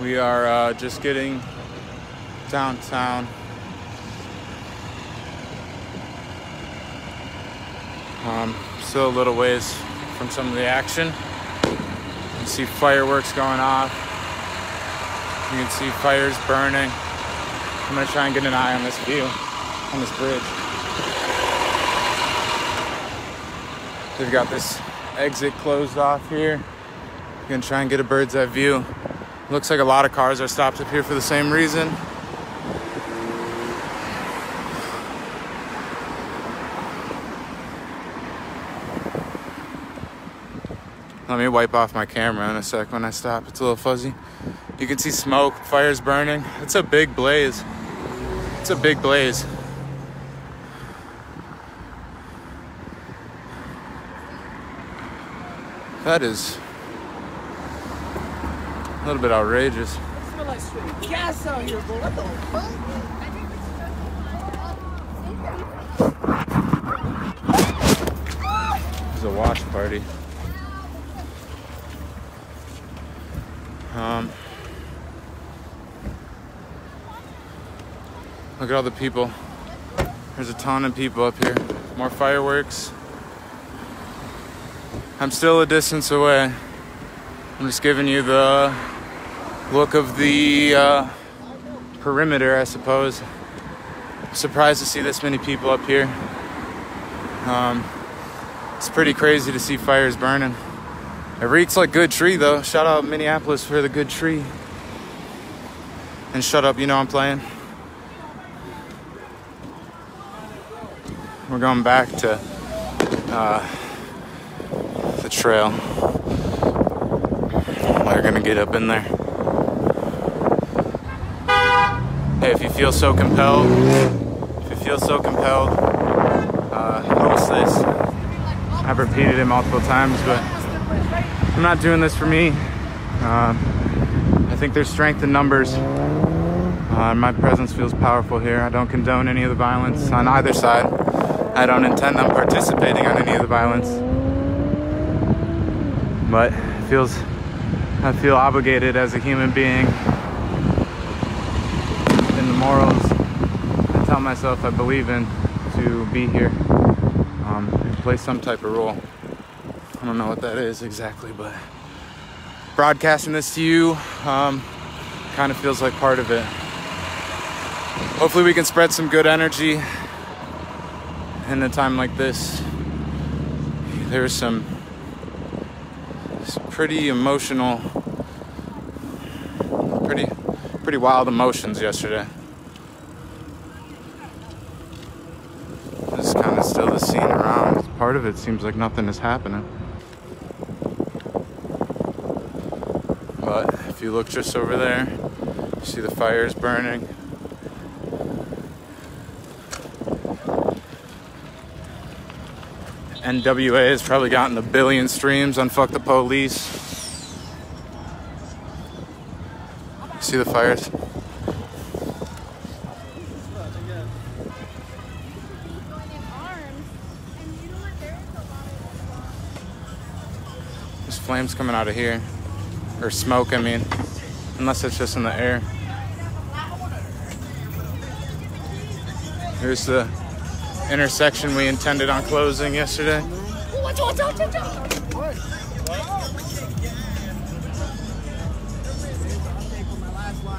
We are uh, just getting downtown. Um, still a little ways from some of the action. You can see fireworks going off. You can see fires burning. I'm gonna try and get an eye on this view, on this bridge. They've got this exit closed off here. You can try and get a bird's eye view. Looks like a lot of cars are stopped up here for the same reason. Let me wipe off my camera in a sec when I stop. It's a little fuzzy. You can see smoke, fires burning. It's a big blaze. It's a big blaze. That is little bit outrageous. I smell like straight gas out here, bro. What the fuck? It's a watch party. Um, look at all the people. There's a ton of people up here. More fireworks. I'm still a distance away. I'm just giving you the look of the uh, perimeter, I suppose. Surprised to see this many people up here. Um, it's pretty crazy to see fires burning. It reeks like good tree though. Shout out Minneapolis for the good tree. And shut up, you know I'm playing. We're going back to uh, the trail. We're gonna get up in there. Hey, if you feel so compelled, if you feel so compelled, uh, host this. I've repeated it multiple times, but I'm not doing this for me. Uh, I think there's strength in numbers. Uh, my presence feels powerful here. I don't condone any of the violence on either side. I don't intend on participating on any of the violence. But it feels, I feel obligated as a human being morals I tell myself I believe in to be here um, and play some type of role. I don't know what that is exactly, but broadcasting this to you um, kind of feels like part of it. Hopefully, we can spread some good energy in a time like this. There's some, some pretty emotional, pretty, pretty wild emotions yesterday. This is kind of still the scene around. Part of it seems like nothing is happening. But if you look just over there, you see the fires burning. NWA has probably gotten a billion streams on Fuck the Police. See the fires? Flames coming out of here. Or smoke, I mean. Unless it's just in the air. Here's the intersection we intended on closing yesterday.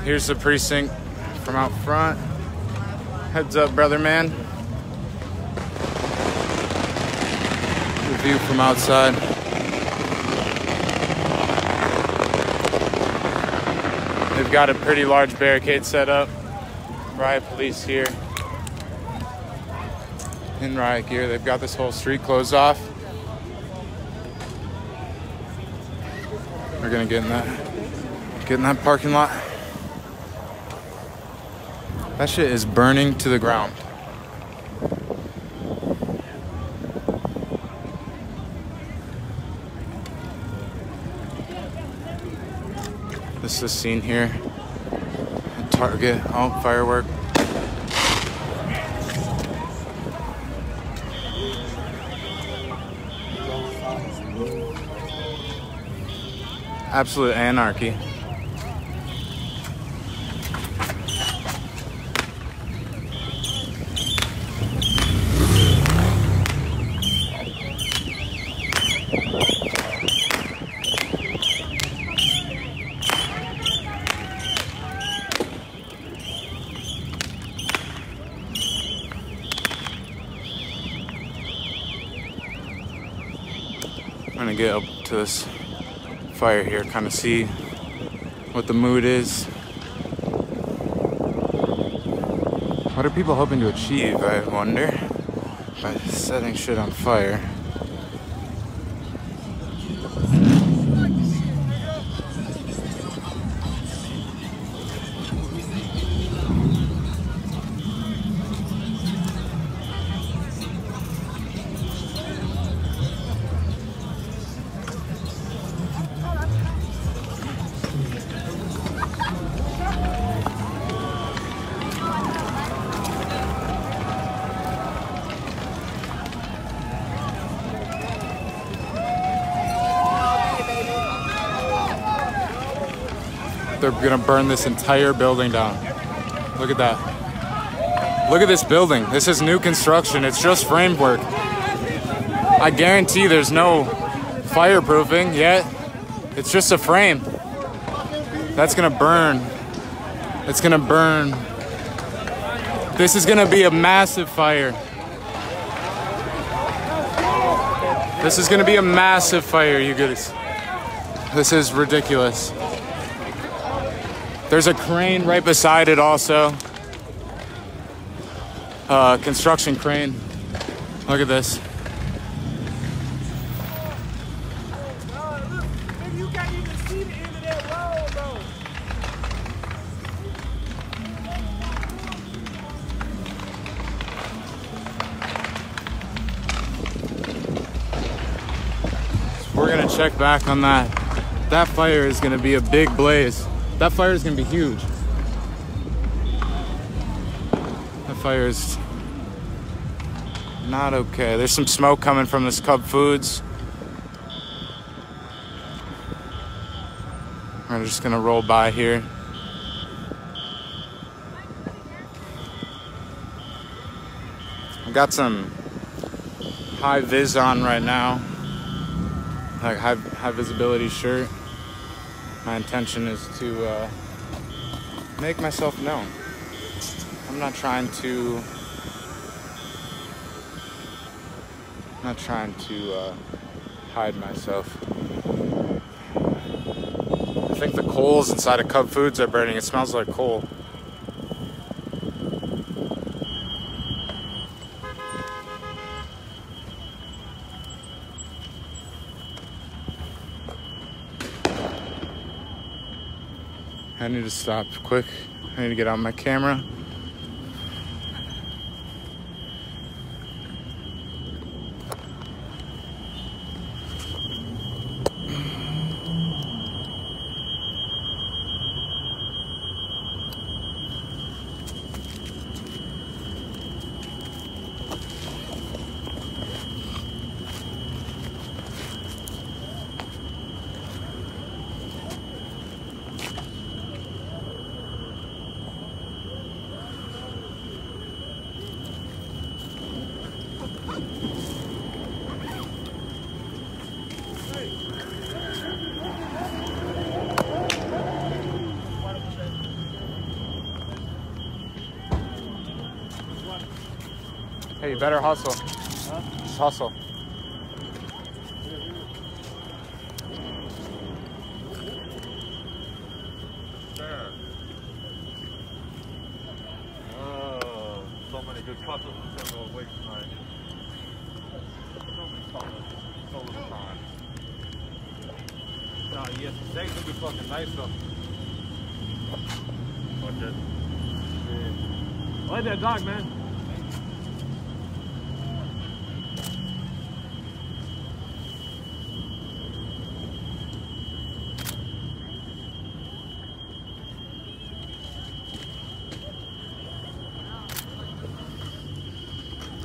Here's the precinct from out front. Heads up, brother man. The view from outside. They've got a pretty large barricade set up. Riot police here in riot gear. They've got this whole street closed off. We're gonna get in that get in that parking lot. That shit is burning to the ground. The scene here. Target. Oh, firework. Absolute anarchy. get up to this fire here, kind of see what the mood is. What are people hoping to achieve, I wonder, by setting shit on fire? They're gonna burn this entire building down. Look at that. Look at this building. This is new construction. It's just framework. I guarantee there's no fireproofing yet. It's just a frame. That's gonna burn. It's gonna burn. This is gonna be a massive fire. This is gonna be a massive fire, you guys. This is ridiculous. There's a crane right beside it also. Uh, construction crane. Look at this. We're gonna check back on that. That fire is gonna be a big blaze. That fire is gonna be huge. That fire is not okay. There's some smoke coming from this Cub Foods. We're just gonna roll by here. I've got some high vis on right now like high, high visibility shirt. My intention is to uh, make myself known. I'm not trying to. I'm not trying to uh, hide myself. I think the coals inside of Cub Foods are burning. It smells like coal. I need to stop quick. I need to get out my camera. Hey, you better hustle. Just hustle. Oh, so many good puzzles instead of waste time. So many puzzles, so little time. Nah, yes, the steaks will be fucking nice though. Watch it. Yeah. I like that dog, man.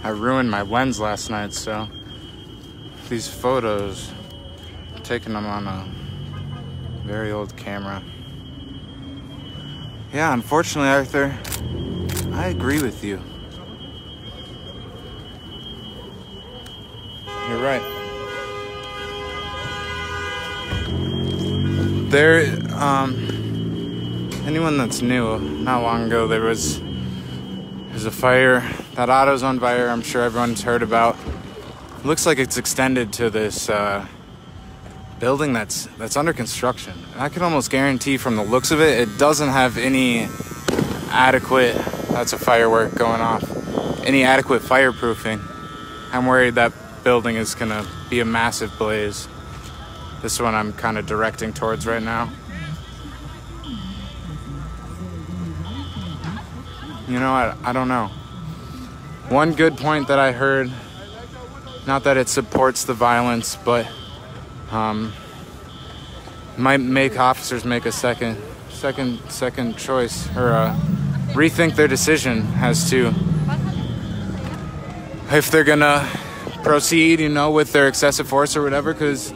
I ruined my lens last night, so these photos, I'm taking them on a very old camera. Yeah, unfortunately, Arthur, I agree with you. You're right. There, um, anyone that's new, not long ago, there was there's a fire. That auto's on fire. I'm sure everyone's heard about. Looks like it's extended to this uh, building that's that's under construction. And I can almost guarantee from the looks of it, it doesn't have any adequate. That's a firework going off. Any adequate fireproofing. I'm worried that building is gonna be a massive blaze. This one I'm kind of directing towards right now. You know, I, I don't know. One good point that I heard, not that it supports the violence, but um, might make officers make a second, second, second choice or uh, rethink their decision as to if they're gonna proceed, you know, with their excessive force or whatever, because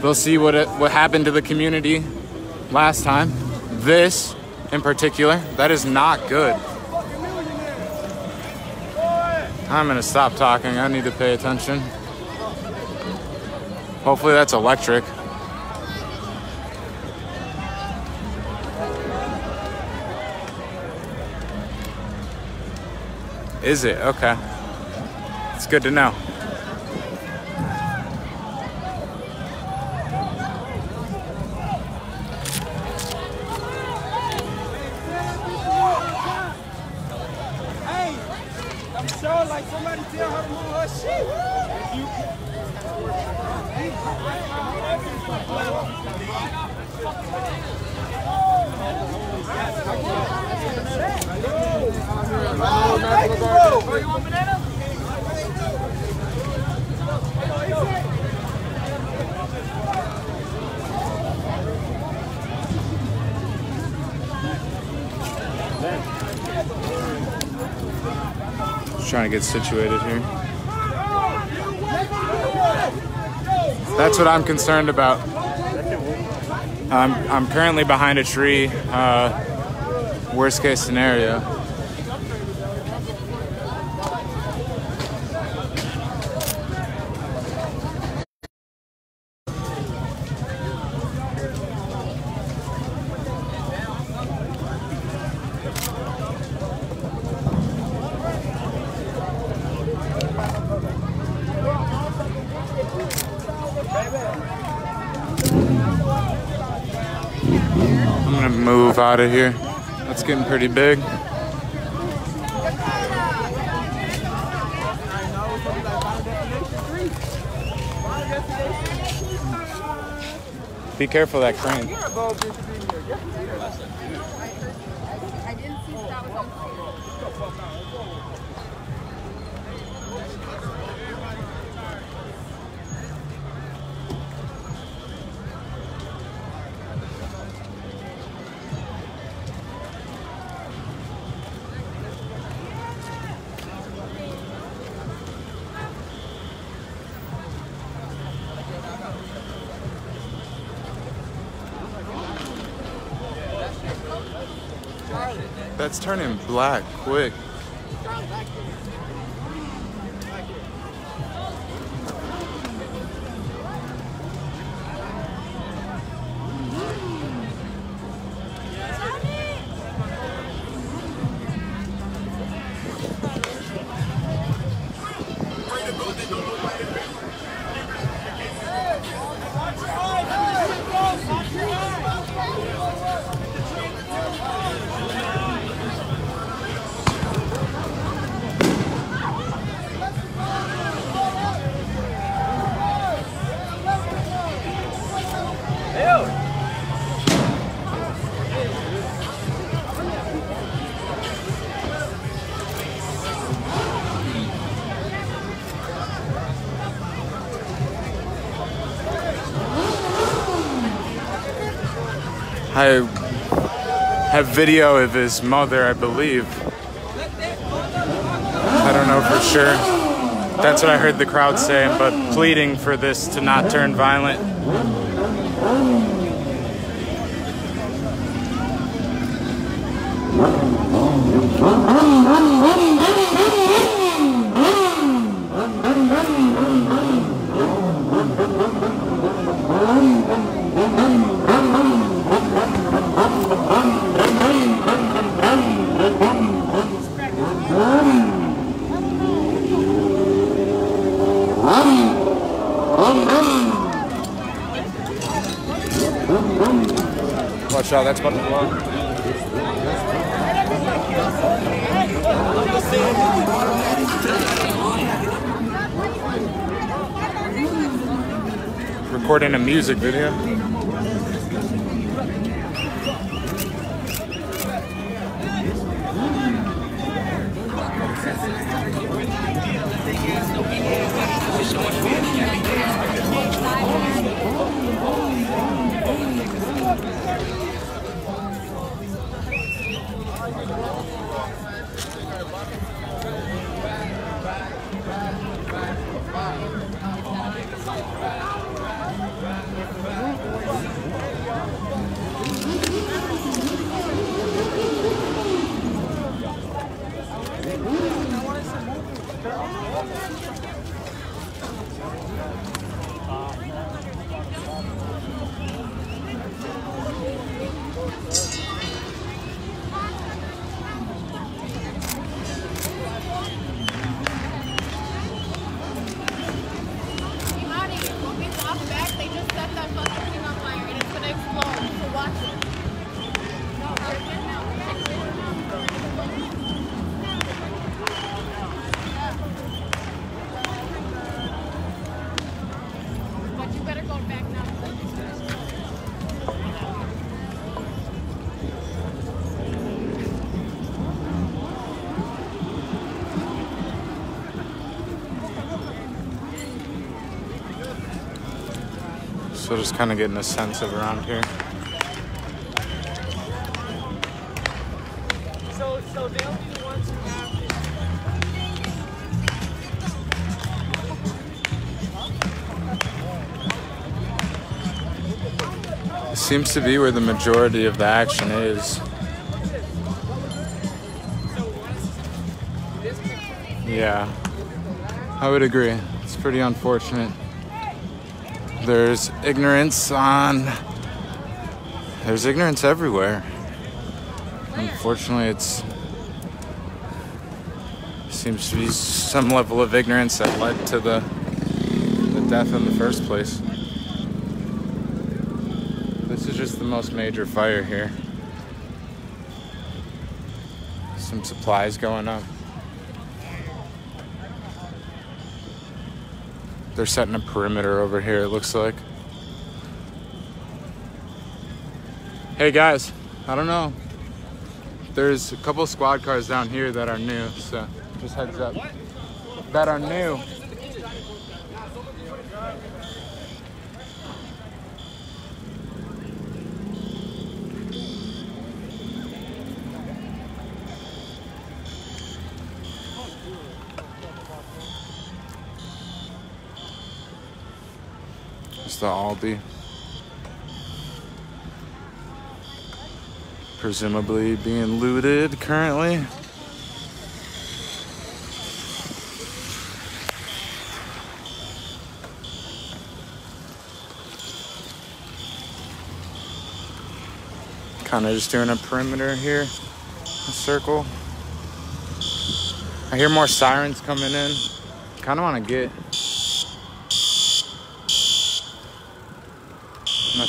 they'll see what it, what happened to the community last time. This, in particular, that is not good. I'm gonna stop talking. I need to pay attention. Hopefully that's electric. Is it? Okay. It's good to know. Hey, I'm sure like somebody tell her to move her shit. Just trying to get situated here. That's what I'm concerned about. I'm, I'm currently behind a tree. Uh, worst case scenario. I'm gonna move out of here. That's getting pretty big. Be careful that crane. Turning black quick. I have video of his mother, I believe. I don't know for sure. That's what I heard the crowd say, but pleading for this to not turn violent. Recording a music video. So just kind of getting a sense of around here. So, so they'll be the ones who have it. Seems to be where the majority of the action is. Yeah, I would agree. It's pretty unfortunate. There's ignorance on. There's ignorance everywhere. Unfortunately, it's seems to be some level of ignorance that led to the the death in the first place. This is just the most major fire here. Some supplies going up. They're setting a perimeter over here, it looks like. Hey guys, I don't know. There's a couple squad cars down here that are new, so just heads up. That are new. The Aldi. Presumably being looted currently. Kind of just doing a perimeter here, a circle. I hear more sirens coming in. Kind of want to get.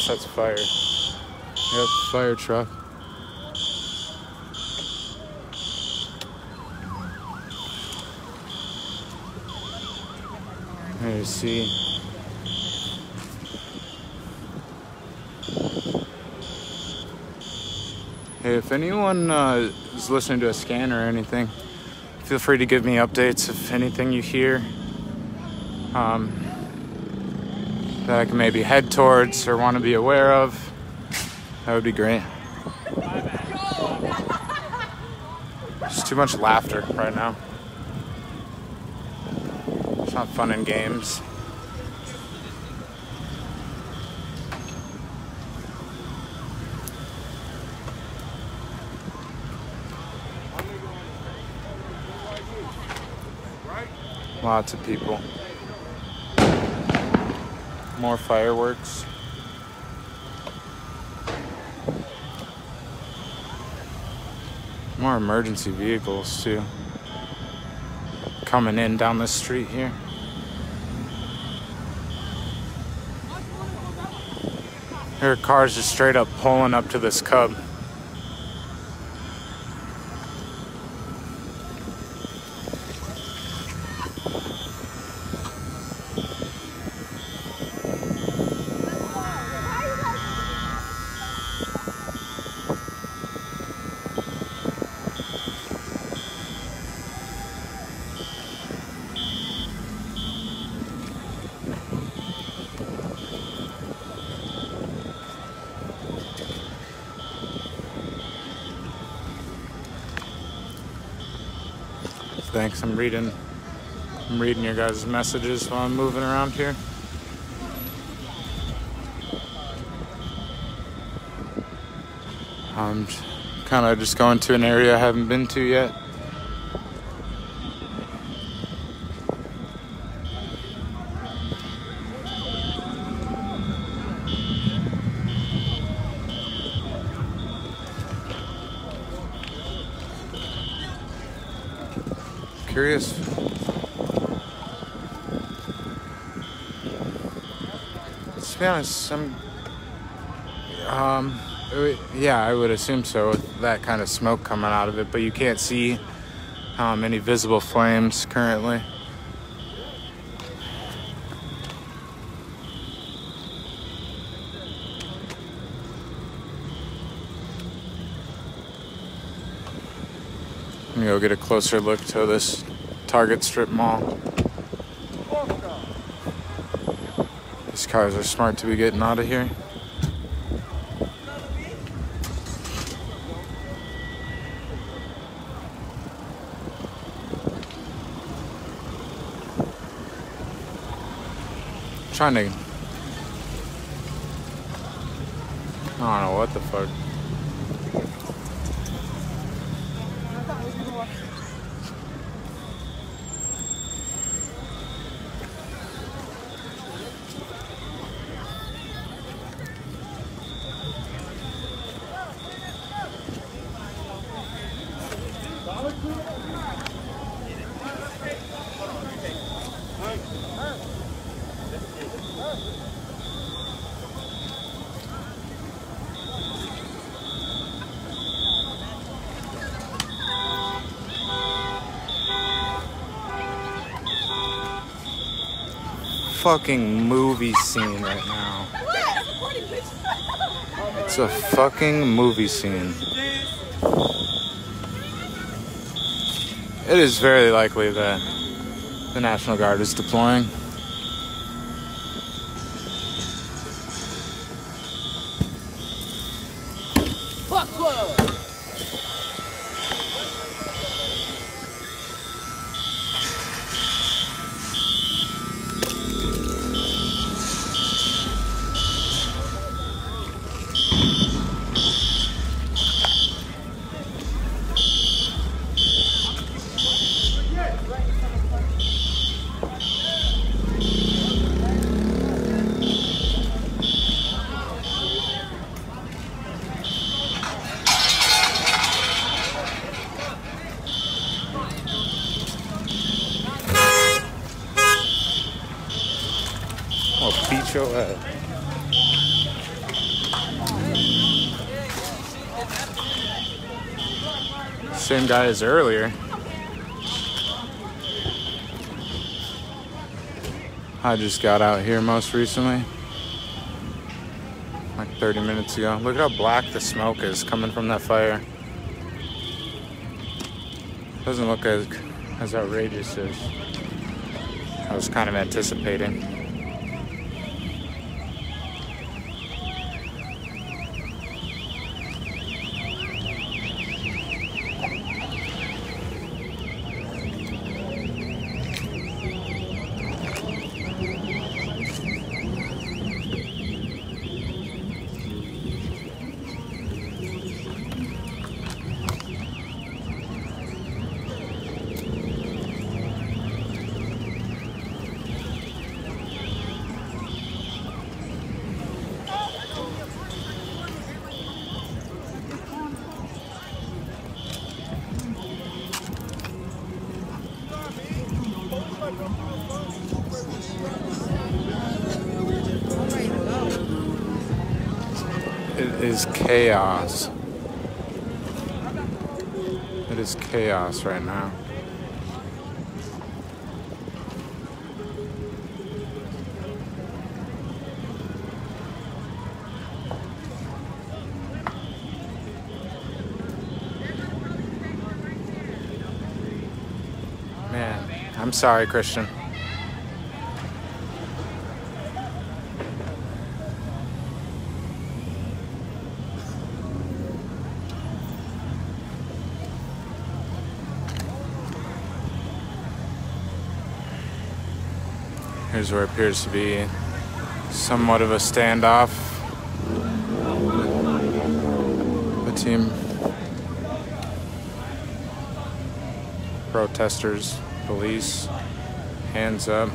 That's fire. Yep, fire truck. There you see. Hey, if anyone uh, is listening to a scan or anything, feel free to give me updates if anything you hear um, that I can maybe head towards or want to be aware of. That would be great. Too much laughter right now. It's not fun in games. Lots of people. More fireworks. More emergency vehicles, too. Coming in down the street here. There are cars just straight up pulling up to this cub. Thanks. I'm reading. I'm reading your guys' messages while I'm moving around here. I'm kind of just going to an area I haven't been to yet. Curious. To be honest. Um, yeah, I would assume so with that kind of smoke coming out of it, but you can't see um, any visible flames currently. Let me go get a closer look to this Target strip mall. These cars are smart to be getting out of here. trying to. I don't know what the fuck. Fucking movie scene right now. It's a fucking movie scene. It is very likely that the National Guard is deploying. I'll beat your ass. Same guy as earlier. I just got out here most recently. Like 30 minutes ago. Look at how black the smoke is coming from that fire. Doesn't look as as outrageous as I was kind of anticipating. It is chaos. It is chaos right now. I'm sorry, Christian. Here's where it appears to be somewhat of a standoff. The team. Protesters, police, hands up.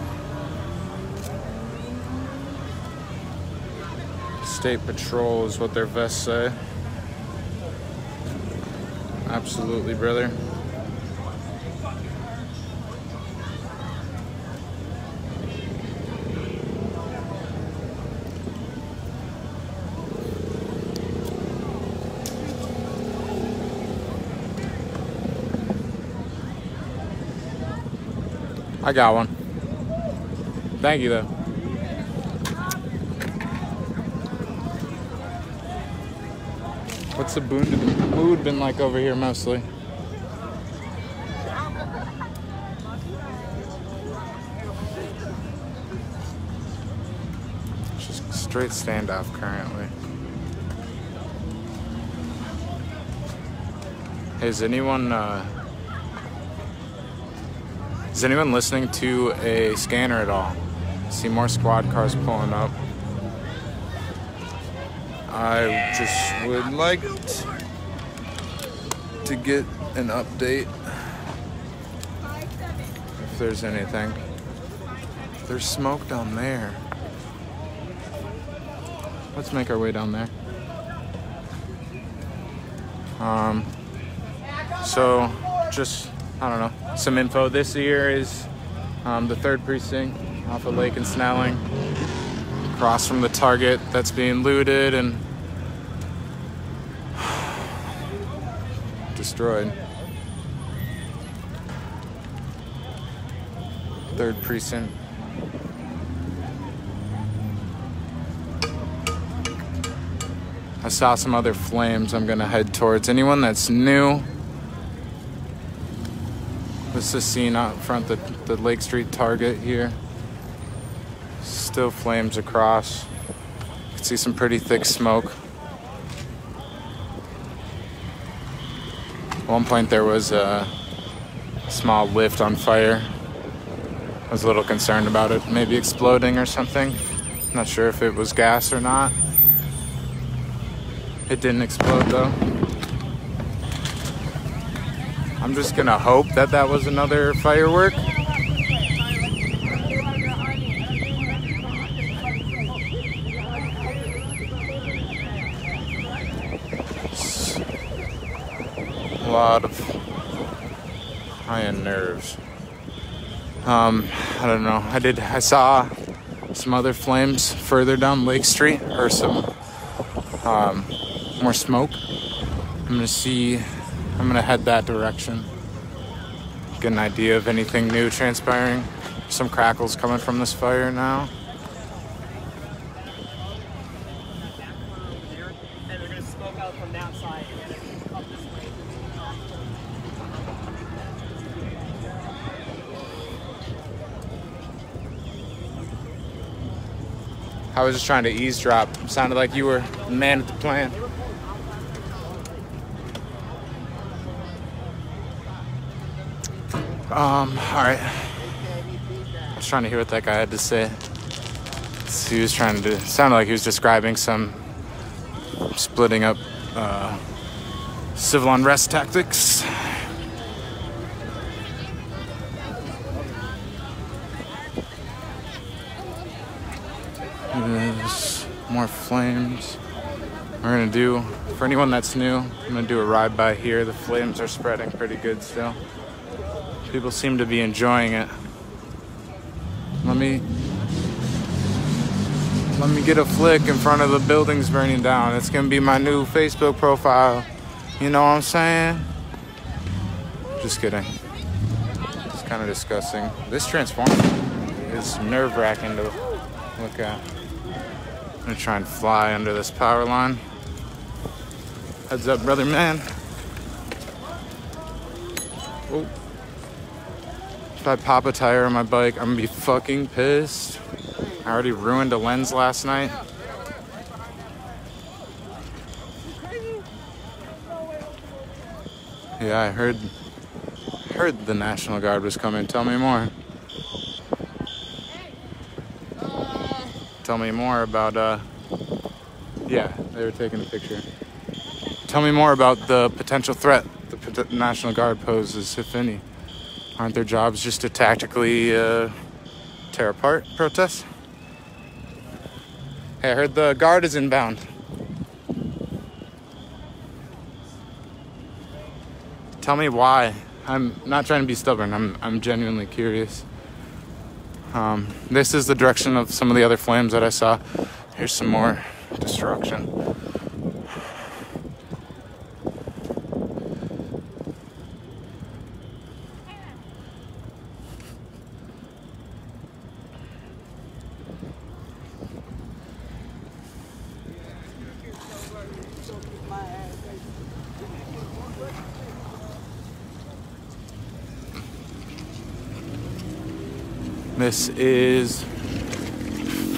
State Patrol is what their vests say. Absolutely, brother. I got one. Thank you, though. What's the mood, mood been like over here mostly? It's Just straight standoff currently. Has anyone uh, is anyone listening to a scanner at all? See more squad cars pulling up. I just would like to get an update if there's anything. There's smoke down there. Let's make our way down there. Um, so just I don't know some info. This year is um, the third precinct off of Lake and Snelling, across from the target that's being looted and destroyed. Third precinct. I saw some other flames I'm gonna head towards. Anyone that's new, this is the scene out front the, the Lake Street Target here. Still flames across. You can see some pretty thick smoke. At one point there was a small lift on fire. I was a little concerned about it maybe exploding or something. Not sure if it was gas or not. It didn't explode though. I'm just gonna hope that that was another firework. A lot of iron nerves. Um, I don't know. I did. I saw some other flames further down Lake Street, or some um, more smoke. I'm gonna see. I'm gonna head that direction. Get an idea of anything new transpiring. Some crackles coming from this fire now. I was just trying to eavesdrop. Sounded like you were the man at the plan. Um, alright. I was trying to hear what that guy had to say. He was trying to, sounded like he was describing some splitting up uh, civil unrest tactics. There's more flames. We're gonna do, for anyone that's new, I'm gonna do a ride by here. The flames are spreading pretty good still. People seem to be enjoying it. Let me, Let me get a flick in front of the buildings burning down. It's gonna be my new Facebook profile. You know what I'm saying? Just kidding. It's kind of disgusting. This transformer is nerve wracking to look at. I'm gonna try and fly under this power line. Heads up, brother man. If I pop a tire on my bike, I'm gonna be fucking pissed. I already ruined a lens last night. Yeah, I heard heard the National Guard was coming. Tell me more. Tell me more about uh yeah, they were taking a picture. Tell me more about the potential threat the National Guard poses, if any. Aren't their jobs just to tactically uh, tear apart protests? Hey, I heard the guard is inbound. Tell me why. I'm not trying to be stubborn. I'm I'm genuinely curious. Um, this is the direction of some of the other flames that I saw. Here's some more destruction. This is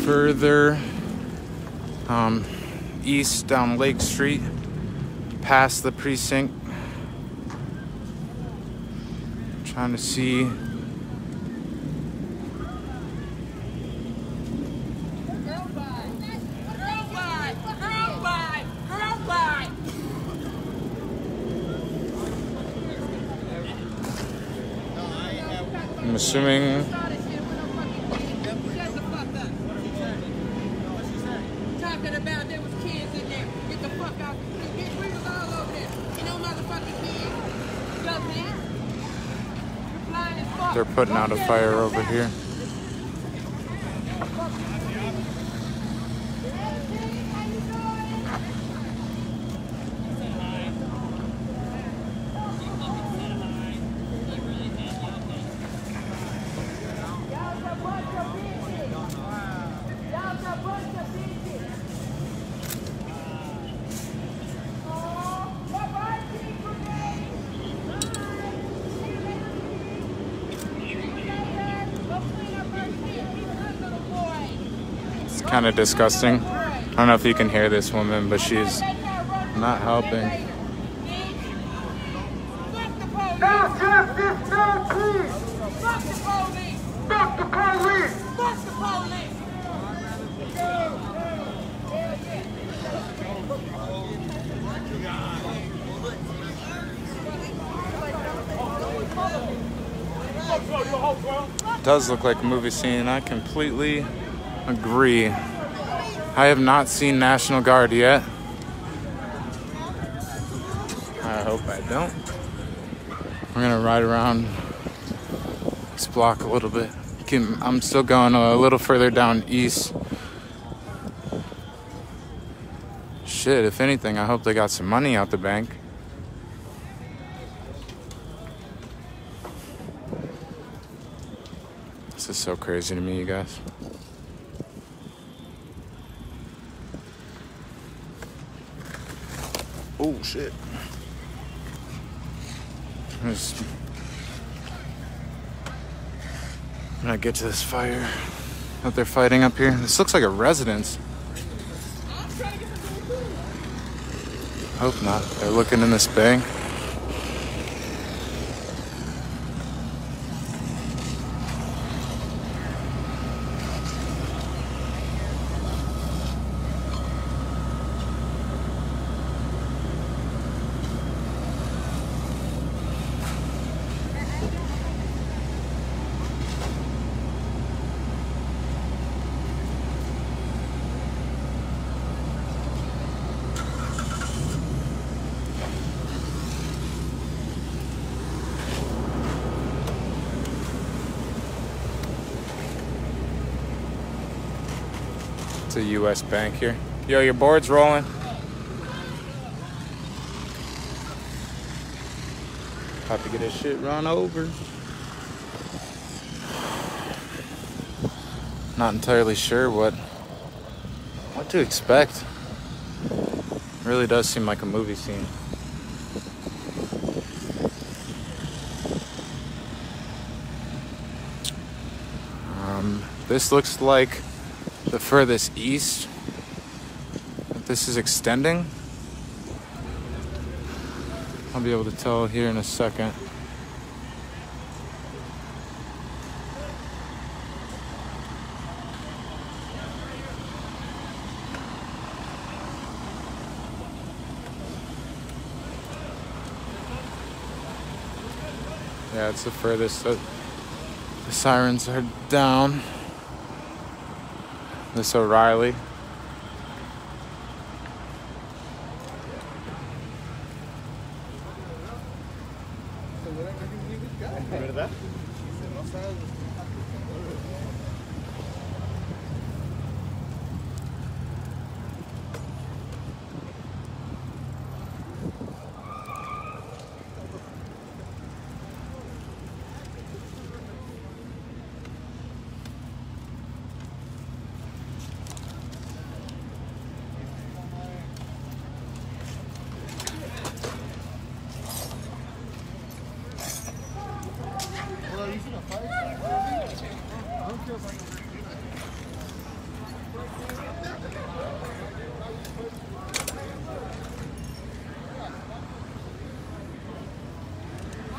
further um, east down Lake Street, past the precinct. Trying to see. I'm assuming Talking about there was kids in there. Get the fuck out. Get we was all over there. No motherfucking kids. Young man. You're blind as fuck. they're putting out a fire over here. It's kind of disgusting. I don't know if you can hear this woman, but she's not helping. It does look like a movie scene. And I completely agree. I have not seen National Guard yet. I hope I don't. We're gonna ride around this block a little bit. Can- I'm still going a little further down east. Shit, if anything, I hope they got some money out the bank. This is so crazy to me, you guys. Shit. There's... I'm get to this fire that they're fighting up here. This looks like a residence. Hope not. They're looking in this bank. U.S. bank here. Yo, your board's rolling. About to get this shit run over. Not entirely sure what what to expect. Really does seem like a movie scene. Um, this looks like the furthest east that this is extending. I'll be able to tell here in a second. Yeah, it's the furthest that the sirens are down. This O'Reilly.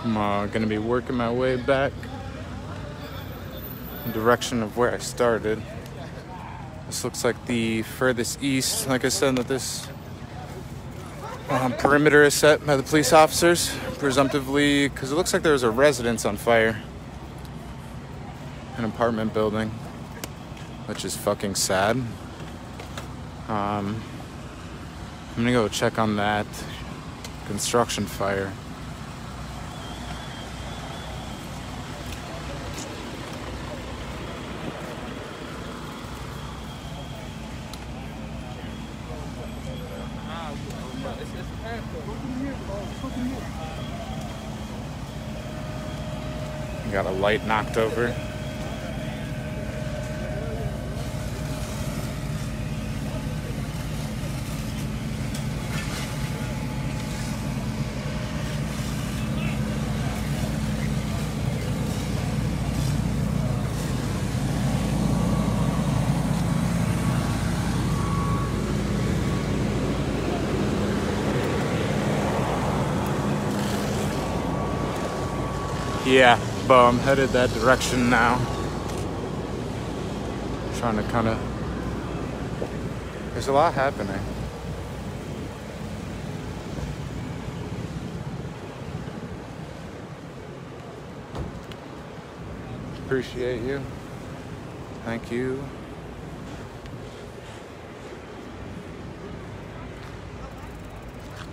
I'm uh, gonna be working my way back in direction of where I started. This looks like the furthest east. Like I said, that this um, perimeter is set by the police officers, presumptively, because it looks like there was a residence on fire, an apartment building, which is fucking sad. Um, I'm gonna go check on that construction fire. Got a light knocked over. Yeah, but I'm headed that direction now. Trying to kind of. There's a lot happening. Appreciate you. Thank you.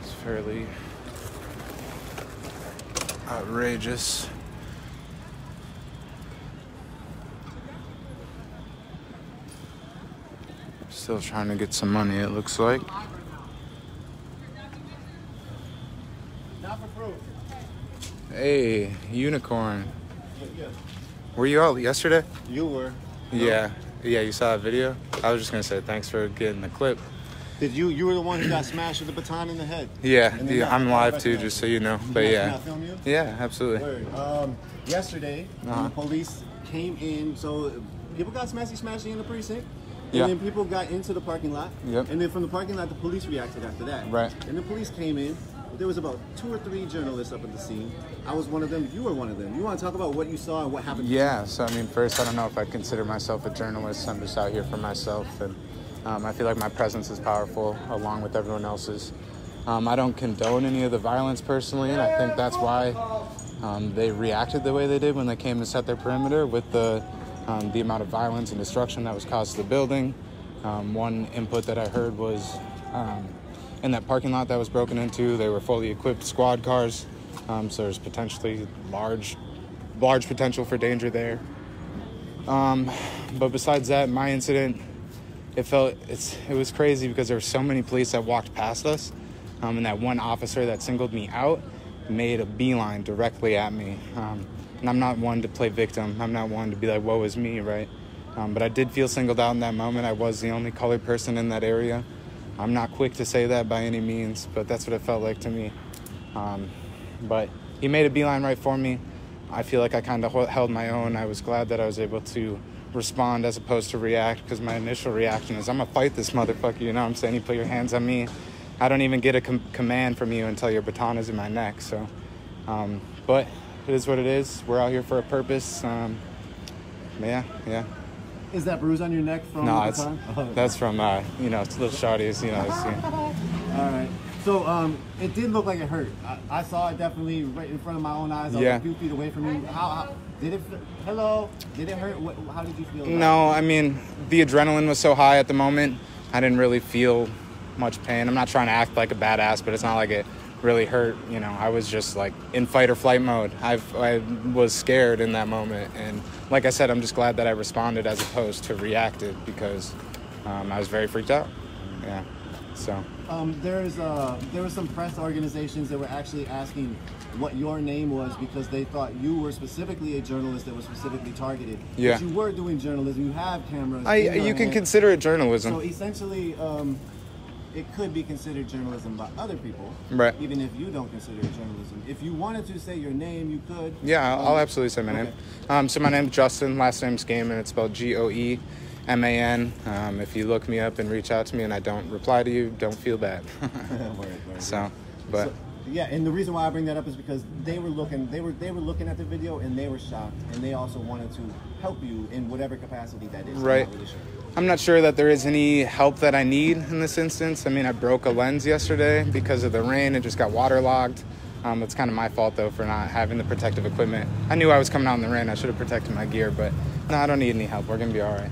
It's fairly outrageous. Still trying to get some money, it looks like. Hey, unicorn. Were you out yesterday? You were. Yeah. Yeah, you saw that video? I was just gonna say thanks for getting the clip. Did you? You were the one who got smashed with the baton in the head. Yeah, then yeah, I'm live too, just so you know. But yeah. Yeah, absolutely. Um, yesterday, Uh-huh. the police came in. So people got smashy, smashy in the precinct. And Yeah. then people got into the parking lot. Yep. And then from the parking lot, the police reacted after that. Right. And the police came in. There was about two or three journalists up at the scene. I was one of them. You were one of them. You want to talk about what you saw and what happened? Yeah, so I mean, first, I don't know if I consider myself a journalist. I'm just out here for myself, and um, I feel like my presence is powerful along with everyone else's. Um, I don't condone any of the violence personally, and I think that's why um, they reacted the way they did when they came to set their perimeter with the um, the amount of violence and destruction that was caused to the building. Um, one input that I heard was um, in that parking lot that was broken into, they were fully equipped squad cars, um, so there's potentially large, large potential for danger there. Um, but besides that, my incident, it felt it's it was crazy because there were so many police that walked past us, and that one officer that singled me out made a beeline directly at me. Um, and I'm not one to play victim. I'm not one to be like, "Woe is me," right? Um, but I did feel singled out in that moment. I was the only colored person in that area. I'm not quick to say that by any means, but that's what it felt like to me. Um, but he made a beeline right for me. I feel like I kind of held my own. I was glad that I was able to respond as opposed to react because my initial reaction is, I'm gonna fight this motherfucker. You know what I'm saying? You put your hands on me. I don't even get a com- command from you until your baton is in my neck. So, um, but it is what it is. We're out here for a purpose. Um, yeah, yeah. Is that bruise on your neck from No, the it's? Oh, that's from uh, you know it's a little shorties. You know, yeah. All right. So um, it did look like it hurt. I, I saw it definitely right in front of my own eyes. I was a few feet away from you. How, how did it? Hello. Did it hurt? What, how did you feel? No, I mean the adrenaline was so high at the moment. I didn't really feel much pain. I'm not trying to act like a badass, but it's not like it really hurt. You know, I was just like in fight or flight mode. I've, I was scared in that moment, and like I said, I'm just glad that I responded as opposed to reacted because um, I was very freaked out. Yeah. So Um, there's uh, there were some press organizations that were actually asking what your name was because they thought you were specifically a journalist that was specifically targeted. Yeah. But you were doing journalism. You have cameras. I, you can consider it journalism. So essentially, um, it could be considered journalism by other people, Right. Even if you don't consider it journalism. If you wanted to say your name, you could. Yeah, I'll, I'll Um, absolutely say my name. Um, so my name's Justin. Last name's and It's spelled G O E M A N. Um, if you look me up and reach out to me and I don't reply to you, don't feel bad. Word, word, so, but So, yeah, and the reason why I bring that up is because they were looking, they were they were looking at the video and they were shocked, and they also wanted to help you in whatever capacity that is. Right. really sure. I'm not sure that there is any help that I need in this instance. I mean, I broke a lens yesterday because of the rain. It just got waterlogged. Um, it's kind of my fault though for not having the protective equipment. I knew I was coming out in the rain. I should have protected my gear, but no, I don't need any help. We're gonna be all right.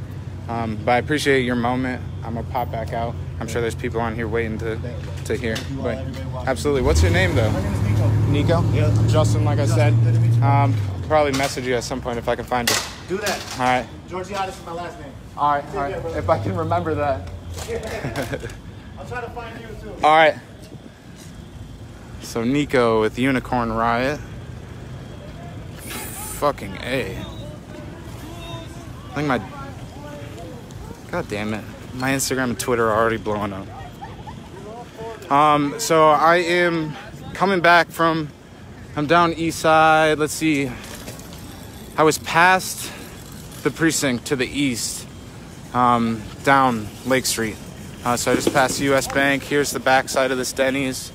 Um, but I appreciate your moment. I'm gonna pop back out. I'm sure there's people on here waiting to to hear. But absolutely. What's your name though? My name is Niko. Niko. Yeah. Justin, like I said. good to meet you. Um, I'll probably message you at some point if I can find you. Do that. All right. Georgiades is my last name. All right. All care, If I can remember that. I'll try to find you too. All right. So Niko with Unicorn Riot. Fucking A. I think my. God damn it. My Instagram and Twitter are already blowing up. Um, so I am coming back from. I'm down east side. Let's see. I was past the precinct to the east, um, down Lake Street. Uh, so I just passed the U.S. Bank. Here's the backside of this Denny's.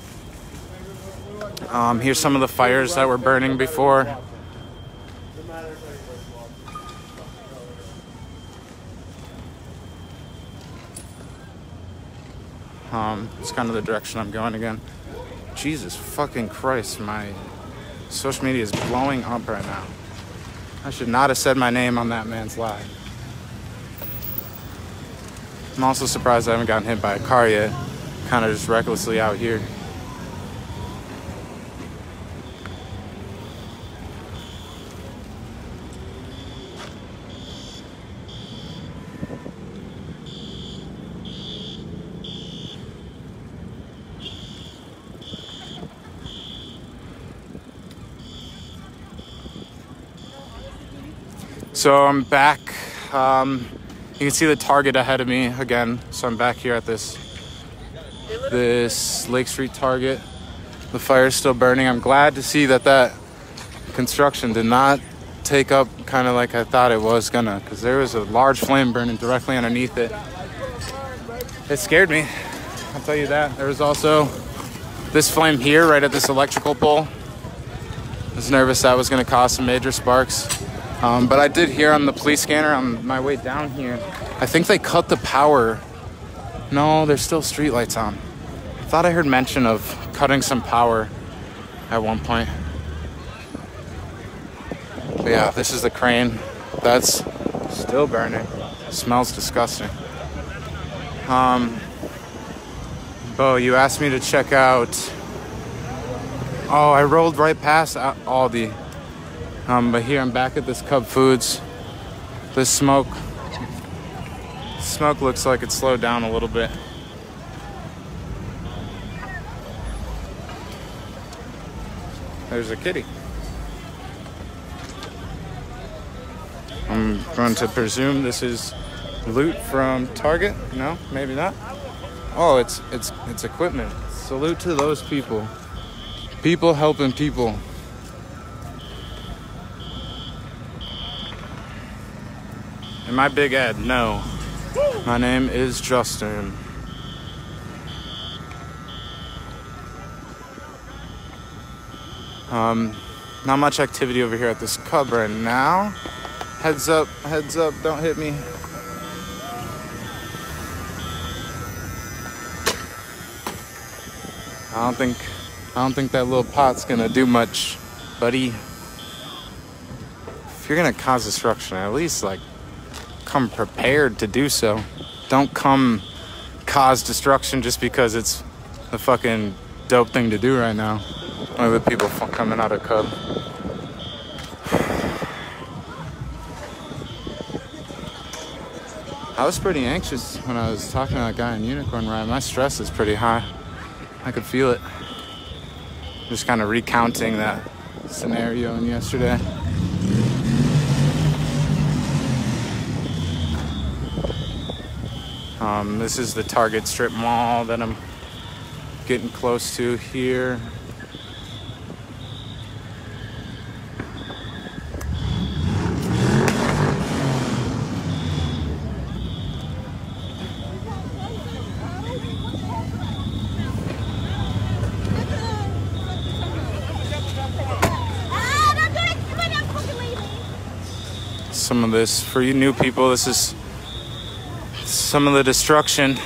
Um, here's some of the fires that were burning before. Um, it's kind of the direction I'm going again. Jesus fucking Christ, my social media is blowing up right now. I should not have said my name on that man's live. I'm also surprised I haven't gotten hit by a car yet. Kind of just recklessly out here. So I'm back. Um, you can see the target ahead of me again. So I'm back here at this this Lake Street Target. The fire is still burning. I'm glad to see that that construction did not take up kind of like I thought it was gonna, because there was a large flame burning directly underneath it. It scared me. I'll tell you that. There was also this flame here, right at this electrical pole. I was nervous that was gonna cause some major sparks. Um, but I did hear on the police scanner on my way down here, I think they cut the power. No, there's still streetlights on. I thought I heard mention of cutting some power at one point. But yeah, this is the crane. That's still burning. smells disgusting. Um, Bo, you asked me to check out. Oh, I rolled right past Al- Aldi. Um, but here I'm back at this Cub Foods. This smoke Smoke looks like it slowed down a little bit. There's a kitty. I'm going to presume this is loot from Target. No, maybe not. Oh, it's it's it's equipment. Salute to those people. People helping people. Am I Big Ed? No. My name is Justin. Um, not much activity over here at this cub right now. Heads up, heads up, don't hit me. I don't think I don't think that little pot's gonna do much, buddy. If you're gonna cause destruction, at least like come prepared to do so. Don't come cause destruction just because it's the fucking dope thing to do right now. Of the people coming out of Cub. I was pretty anxious when I was talking to that guy in Unicorn Riot. My stress is pretty high. I could feel it. Just kind of recounting that scenario in yesterday. Um, this is the Target strip mall that I'm getting close to here. Some of this, for you new people, this is some of the destruction.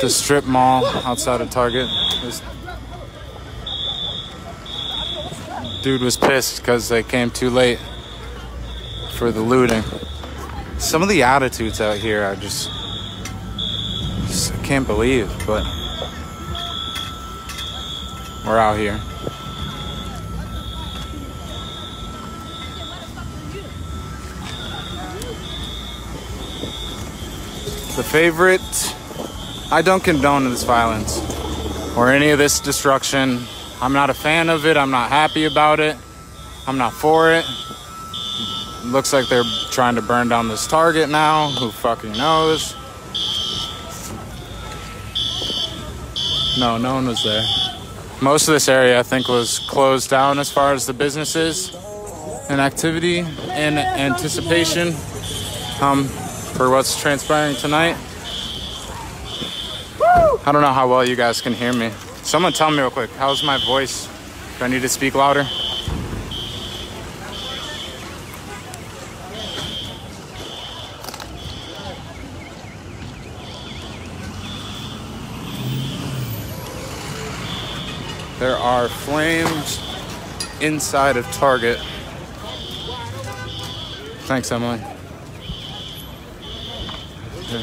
The strip mall outside of Target. This dude was pissed because they came too late for the looting. Some of the attitudes out here, I just, just can't believe, but we're out here. Favorite, I don't condone this violence or any of this destruction. I'm not a fan of it. I'm not happy about it. I'm not for it. Looks like they're trying to burn down this target now. Who fucking knows? No, no one was there. Most of this area, I think, was closed down as far as the businesses and activity and anticipation um, for what's transpiring tonight. I don't know how well you guys can hear me. Someone tell me real quick, how's my voice? Do I need to speak louder? There are flames inside of Target. Thanks, Emily. Yeah,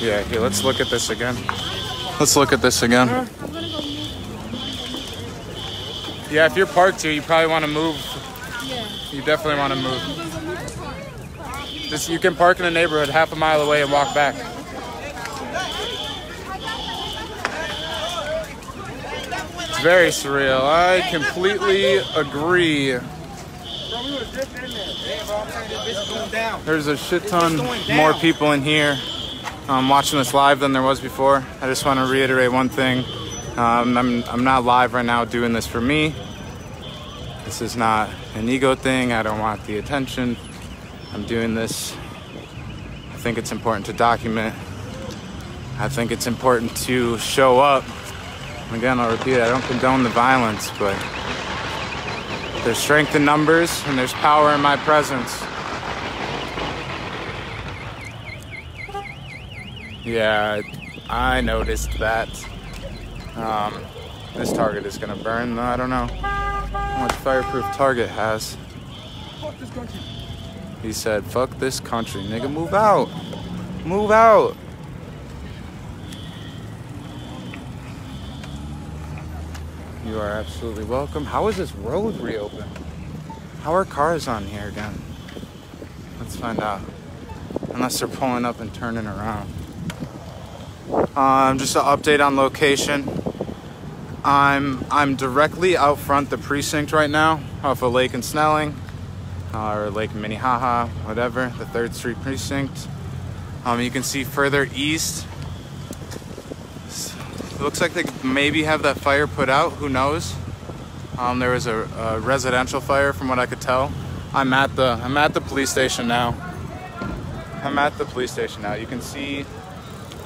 Yeah, here, let's look at this again. Let's look at this again. Yeah, if you're parked here, you probably want to move. You definitely want to move. Just you can park in the neighborhood half a mile away and walk back. It's very surreal. I completely agree. There's a shit ton more people in here um, watching this live than there was before. I just want to reiterate one thing. Um, I'm, I'm not live right now doing this for me. This is not an ego thing. I don't want the attention. I'm doing this. I think it's important to document. I think it's important to show up. Again, I'll repeat. I don't condone the violence, but There's strength in numbers and there's power in my presence. Yeah, I noticed that. Um, this target is gonna burn. Though I don't know how much fireproof target has. Fuck this country. He said, fuck this country, nigga, move out. Move out. You are absolutely welcome. How is this road reopened? How are cars on here again? Let's find out. Unless they're pulling up and turning around. Um, just an update on location. I'm I'm directly out front the precinct right now, off of Lake and Snelling, uh, or Lake Minnehaha, whatever, the Third Street precinct. Um, you can see further east. S- Looks like they maybe have that fire put out. Who knows? Um, there was a, a residential fire, from what I could tell. I'm at the I'm at the police station now. I'm at the police station now. You can see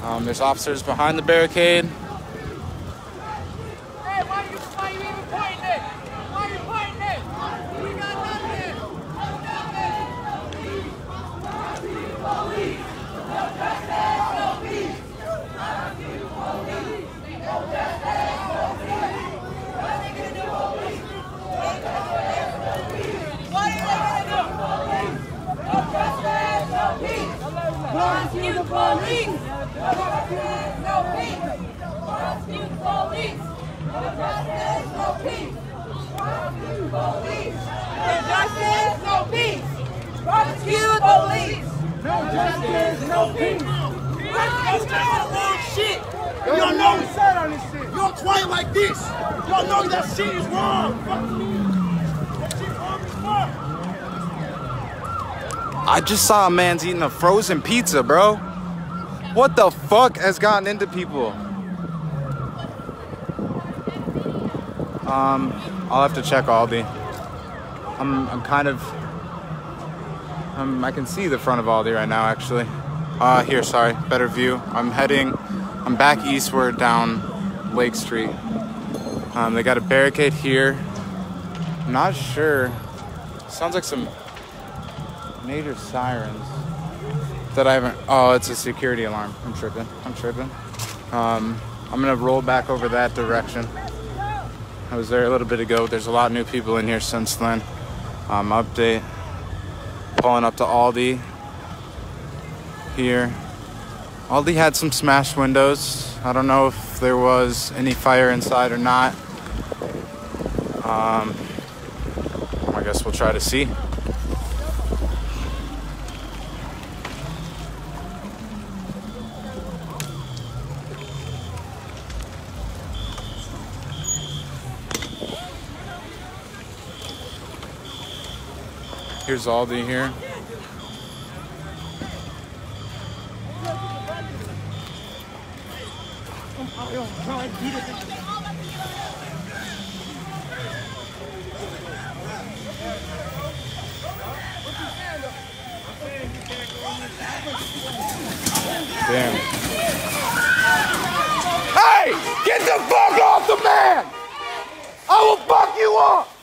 um, there's officers behind the barricade. Hey, why you, why you even pointing it? Why you pointing it? We got nothing. Prosecute the police! No peace! Prosecute the police! No justice, no peace! Prosecute the police! No justice, no peace! Prosecute the police! No justice, no peace! Wrong shit. You know said on this shit. You don't quiet like this. Don't know that shit is wrong. I just saw a man's eating a frozen pizza, bro. What the fuck has gotten into people? Um, I'll have to check Aldi. I'm, I'm kind of, um, I can see the front of Aldi right now, actually. Uh, here, sorry, better view. I'm heading, I'm back eastward down Lake Street. Um, they got a barricade here. I'm not sure. Sounds like some major sirens that I haven't. Oh, it's a security alarm. I'm tripping. I'm tripping. Um, I'm gonna roll back over that direction. I was there a little bit ago. There's a lot of new people in here since then. Um, update. Pulling up to Aldi. Here. Aldi had some smashed windows. I don't know if there was any fire inside or not. Um, I guess we'll try to see. Here's Aldi here. Damn. Hey! Get the fuck off the man! I will fuck you up!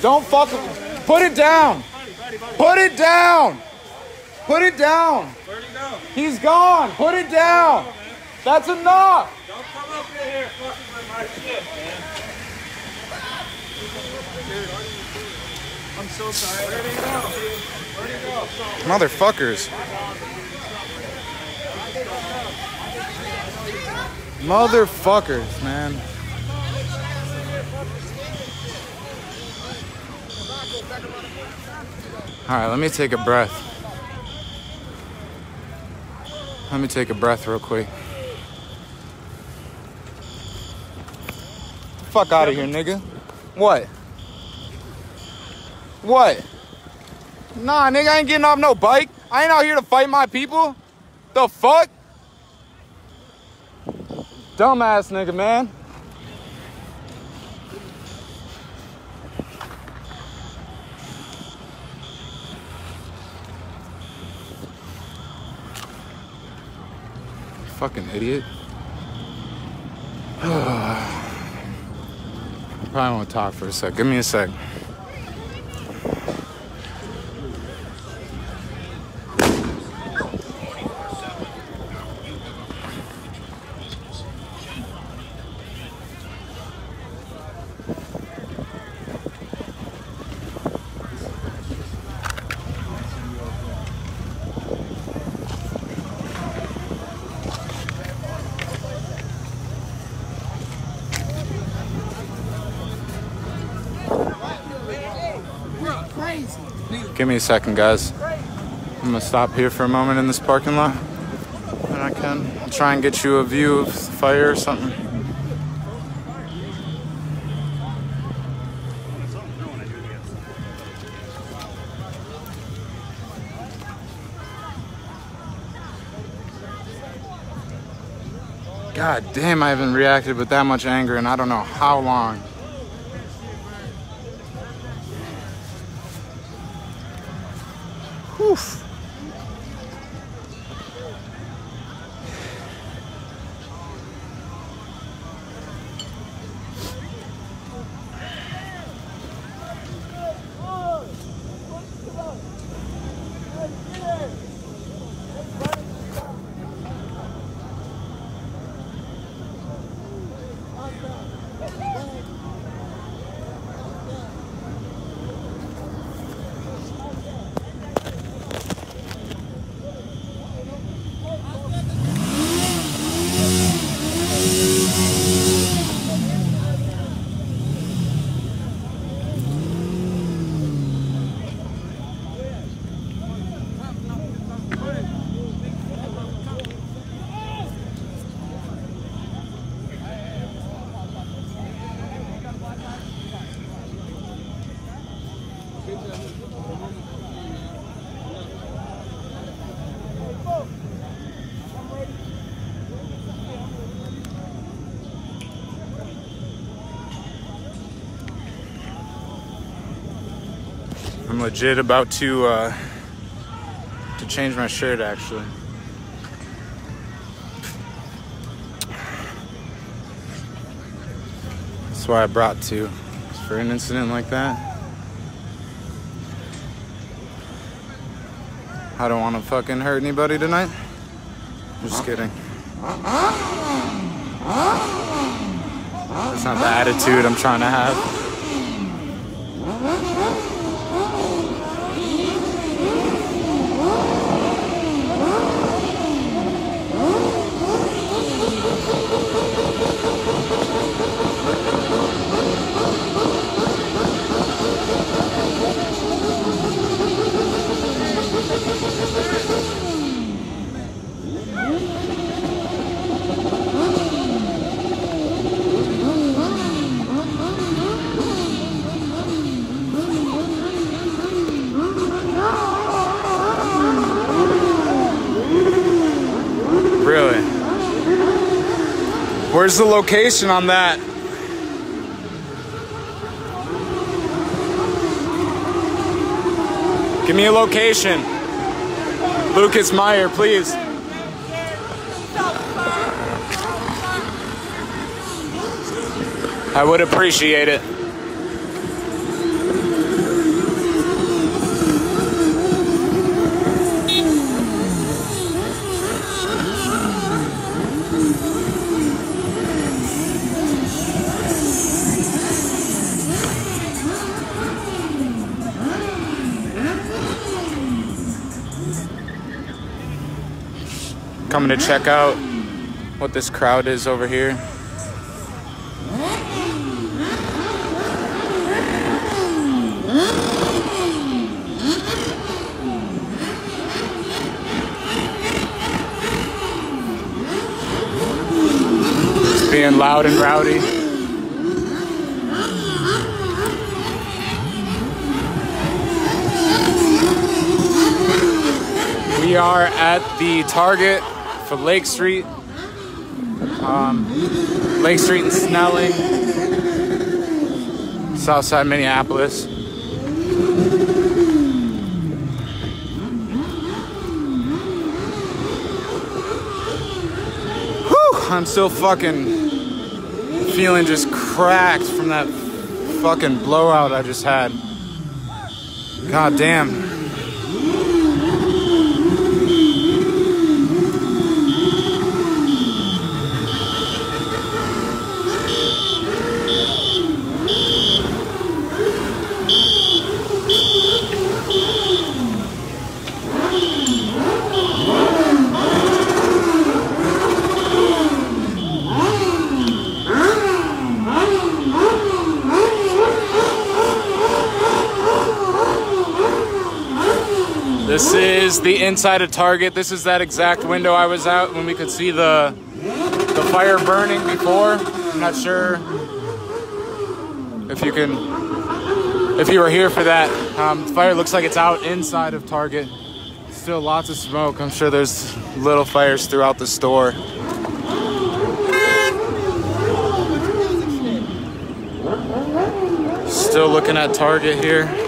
Don't fuck Put it down! Put it down! Put it down! He's gone! Put it down! That's enough! Don't come up in here fucking with my shit, man. I'm so. Where'd he go? Where'd he go? Motherfuckers. Motherfuckers, man. Alright, let me take a breath. Let me take a breath real quick. Fuck out of here, nigga. What? What? Nah, nigga, I ain't getting off no bike. I ain't out here to fight my people. The fuck? Dumbass nigga, man. Fucking idiot. I probably won't talk for a sec. Give me a sec. Give a second, guys. I'm gonna stop here for a moment in this parking lot. And I can try and get you a view of the fire or something. God damn, I haven't reacted with that much anger in I don't know how long. Legit about to uh, to change my shirt actually. That's why I brought two. For an incident like that. I don't want to fucking hurt anybody tonight. Just kidding. That's not the attitude I'm trying to have. Really? Where's the location on that? Give me a location. Lucas Meyer, please. I would appreciate it. Coming to check out what this crowd is over here. It's being loud and rowdy. We are at the Target for Lake Street. Um, Lake Street and Snelling, Southside Minneapolis. Whew, I'm still fucking feeling just cracked from that fucking blowout I just had. God damn. The inside of Target. This is that exact window I was out when we could see the the fire burning before. I'm not sure if you can if you were here for that. Um, fire looks like it's out inside of Target. Still lots of smoke. I'm sure there's little fires throughout the store. Still looking at Target here.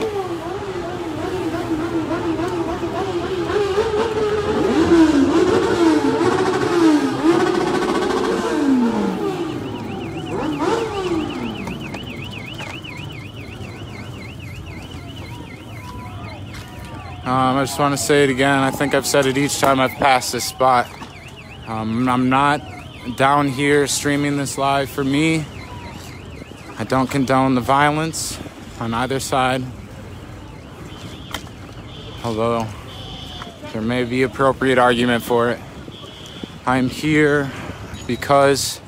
I just want to say it again. I think I've said it each time I've passed this spot. Um, I'm not down here streaming this live for me. I don't condone the violence on either side. Although there may be appropriate argument for it. I'm here because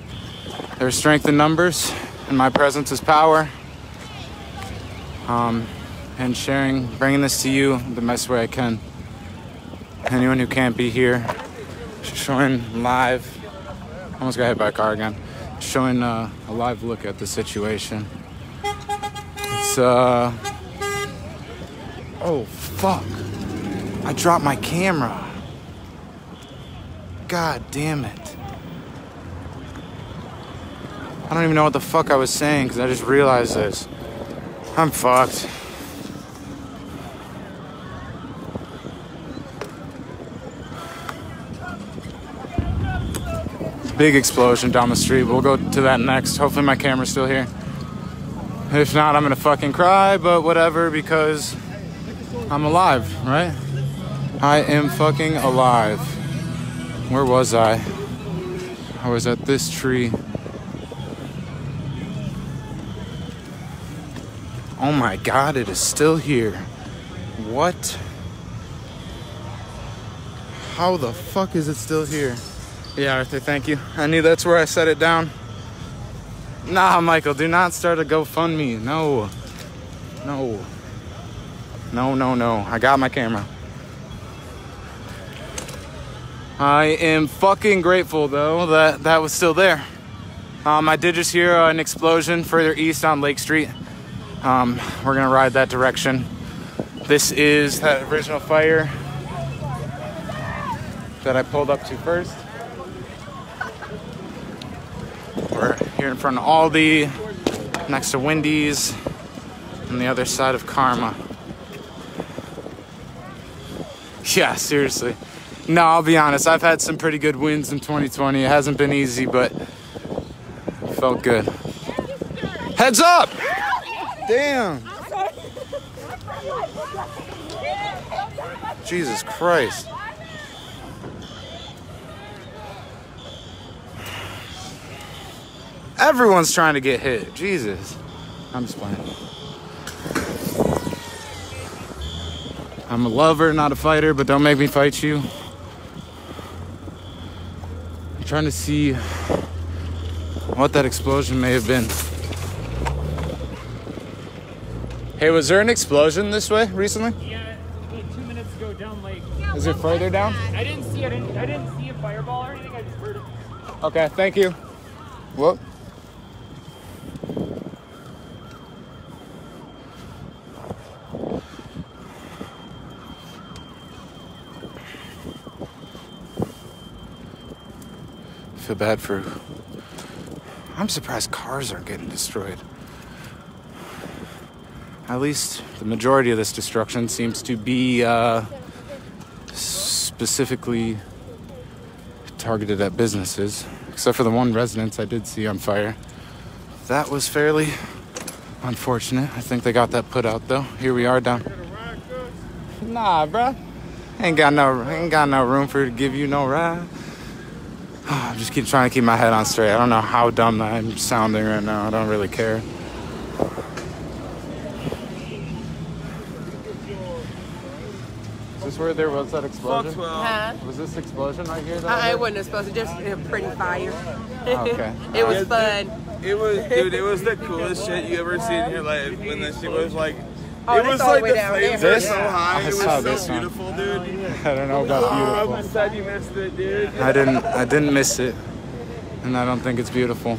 there's strength in numbers and my presence is power. Um, and sharing, bringing this to you the best way I can. Anyone who can't be here, showing live. Almost got hit by a car again. Showing uh, a live look at the situation. It's uh. Oh fuck! I dropped my camera. God damn it! I don't even know what the fuck I was saying because I just realized this. I'm fucked. Big explosion down the street. We'll go to that next. Hopefully, my camera's still here. If not, I'm gonna fucking cry, but whatever, because I'm alive, right? I am fucking alive. Where was I? I was at this tree. Oh my god, it is still here. What? How the fuck is it still here? Yeah, Arthur, thank you. I knew that's where I set it down. Nah, Michael, do not start a GoFundMe. No. No. No, no, no. I got my camera. I am fucking grateful, though, that that was still there. Um, I did just hear an explosion further east on Lake Street. Um, we're gonna ride that direction. This is that original fire that I pulled up to first. We're here in front of Aldi, next to Wendy's, on the other side of Karma. Yeah, seriously. No, I'll be honest. I've had some pretty good wins in 2020. It hasn't been easy, but it felt good. Heads up! Damn. Jesus Christ. Everyone's trying to get hit. Jesus. I'm just playing. I'm a lover, not a fighter, but don't make me fight you. I'm trying to see what that explosion may have been. Hey, was there an explosion this way recently? Yeah, like two minutes ago down lake. Is it further down? I didn't see it. I didn't, I didn't see a fireball or anything. I just heard it. Okay, thank you. Whoop. Feel bad for. I'm surprised cars aren't getting destroyed. At least the majority of this destruction seems to be uh, specifically targeted at businesses, except for the one residence I did see on fire. That was fairly unfortunate. I think they got that put out though. Here we are down. Nah, bruh. Ain't got no ain't got no room for to give you no ride. I'm just keep trying to keep my head on straight. I don't know how dumb I'm sounding right now. I don't really care. Is this where there was that explosion? Huh? Was this explosion right here? That I, I I wasn't supposed to just a pretty fire. Oh, okay. it was Yeah, fun. It was, dude. It was the coolest shit you ever seen in your life. When the shit was like, Oh, it was all the like way the down flames were so high. I It was saw so this one. beautiful, dude. I don't know about Oh, beautiful. I'm sad you missed it, dude. I didn't I didn't miss it. And I don't think it's beautiful.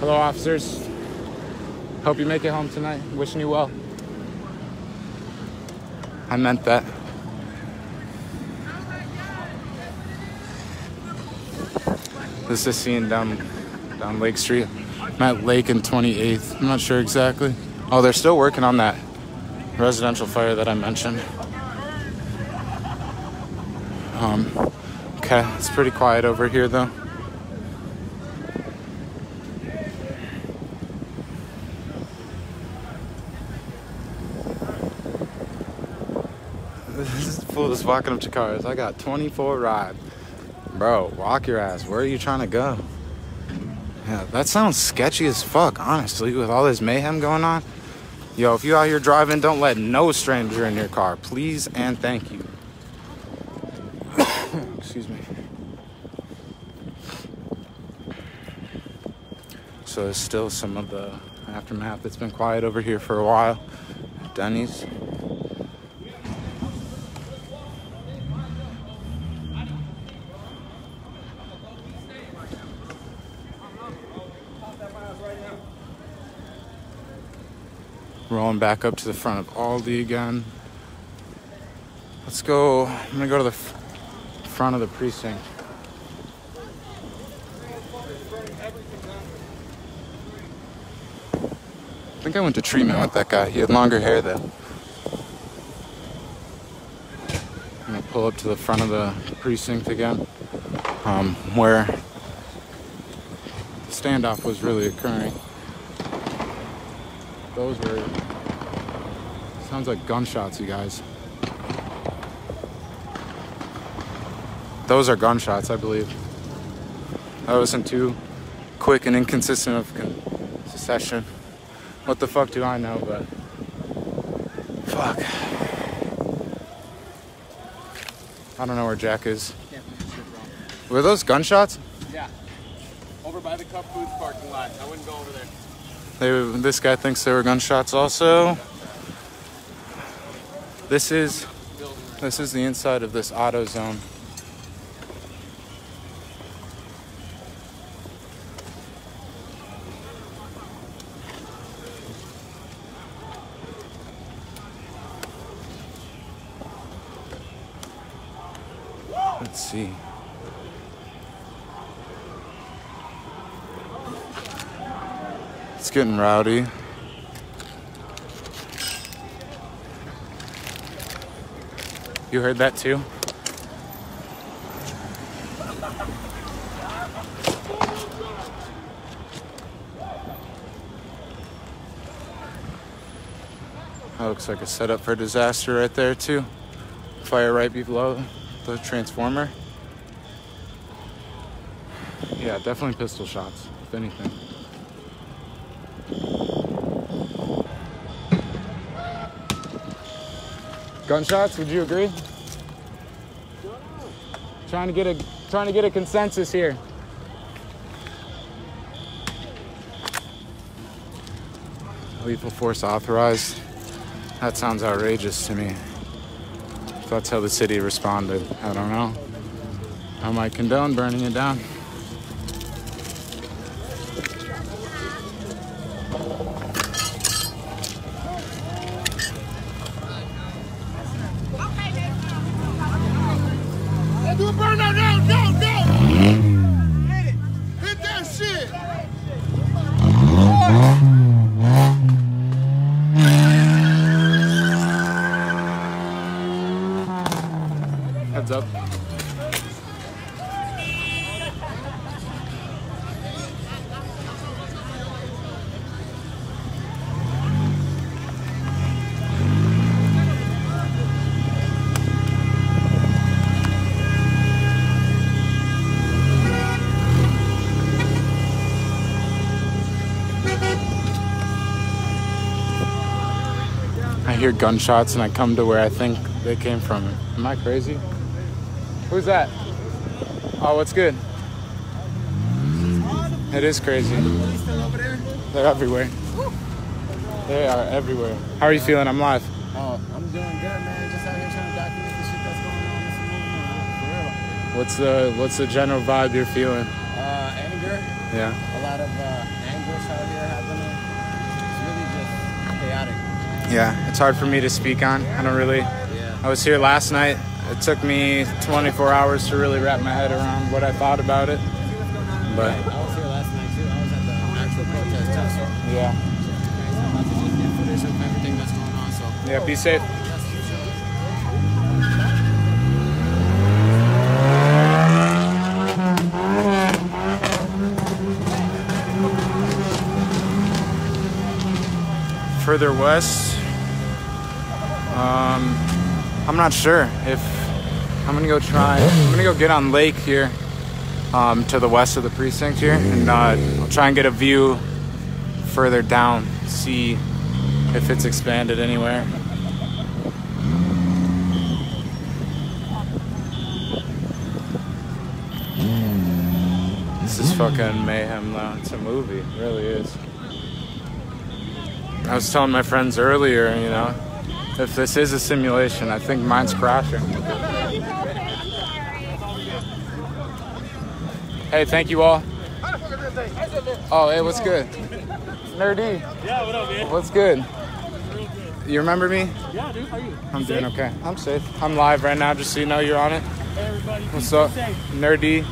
Hello officers. Hope you make it home tonight. Wishing you well. I meant that. This is seen down down Lake Street. I'm at Lake and 28th. I'm not sure exactly. Oh, they're still working on that residential fire that I mentioned. Um, okay, it's pretty quiet over here though. Fool walking up to cars. I got 24 ride. Bro, walk your ass. Where are you trying to go? Yeah, that sounds sketchy as fuck, honestly, with all this mayhem going on. Yo, if you out here driving, don't let no stranger in your car, please and thank you. Excuse me. So there's still some of the aftermath that's been quiet over here for a while. Denny's. Rolling back up to the front of Aldi again. Let's go. I'm gonna go to the front of the precinct. I think I went to treatment with that guy. He had longer hair though. I'm gonna pull up to the front of the precinct again, um, where the standoff was really occurring. Those were sounds like gunshots, you guys. Those are gunshots, I believe. That wasn't too quick and inconsistent of con- succession. What the fuck do I know, but fuck. I don't know where Jack is. Were those gunshots? Yeah. Over by the Cub Foods parking lot. I wouldn't go over there. They, this guy thinks they were gunshots also. This is this is the inside of this AutoZone. Let's see. It's getting rowdy. You heard that too? That looks like a setup for disaster right there too. Fire right below the transformer. Yeah, definitely pistol shots, if anything. Gunshots? Would you agree? Trying to get a trying to get a consensus here. Lethal force authorized. That sounds outrageous to me. If that's how the city responded, I don't know. I might condone burning it down. Gunshots and I come to where I think they came from. Am I crazy? Who's that? Oh, what's good? It is crazy. They're everywhere. They are everywhere. How are you feeling? I'm live. Oh, I'm doing good, man. Just out here trying to document the shit that's going on this movement. For What's the what's the general vibe you're feeling? Uh, anger. Yeah. A lot of uh, anguish out here happening. It's really just chaotic. Yeah. It's hard for me to speak on. I don't really. I was here last night. It took me 24 hours to really wrap my head around what I thought about it. But I was here last night too. I was at the actual protest too. So yeah. I'm about to just get footage of everything that's going on. So. Yeah. Be safe. Further west, um, I'm not sure if I'm gonna go try. I'm gonna go get on lake here um, to the west of the precinct here, and uh, I'll try and get a view further down, see if it's expanded anywhere. This is fucking mayhem though. It's a movie, it really is. I was telling my friends earlier, you know, if this is a simulation, I think mine's crashing. Hey, thank you all. Oh, hey, what's good? Nerdy. Yeah, what up, man? What's good? You remember me? Yeah, dude, how you? I'm doing okay. I'm safe. I'm live right now, just so you know you're on it. Hey, everybody. What's up? Nerdy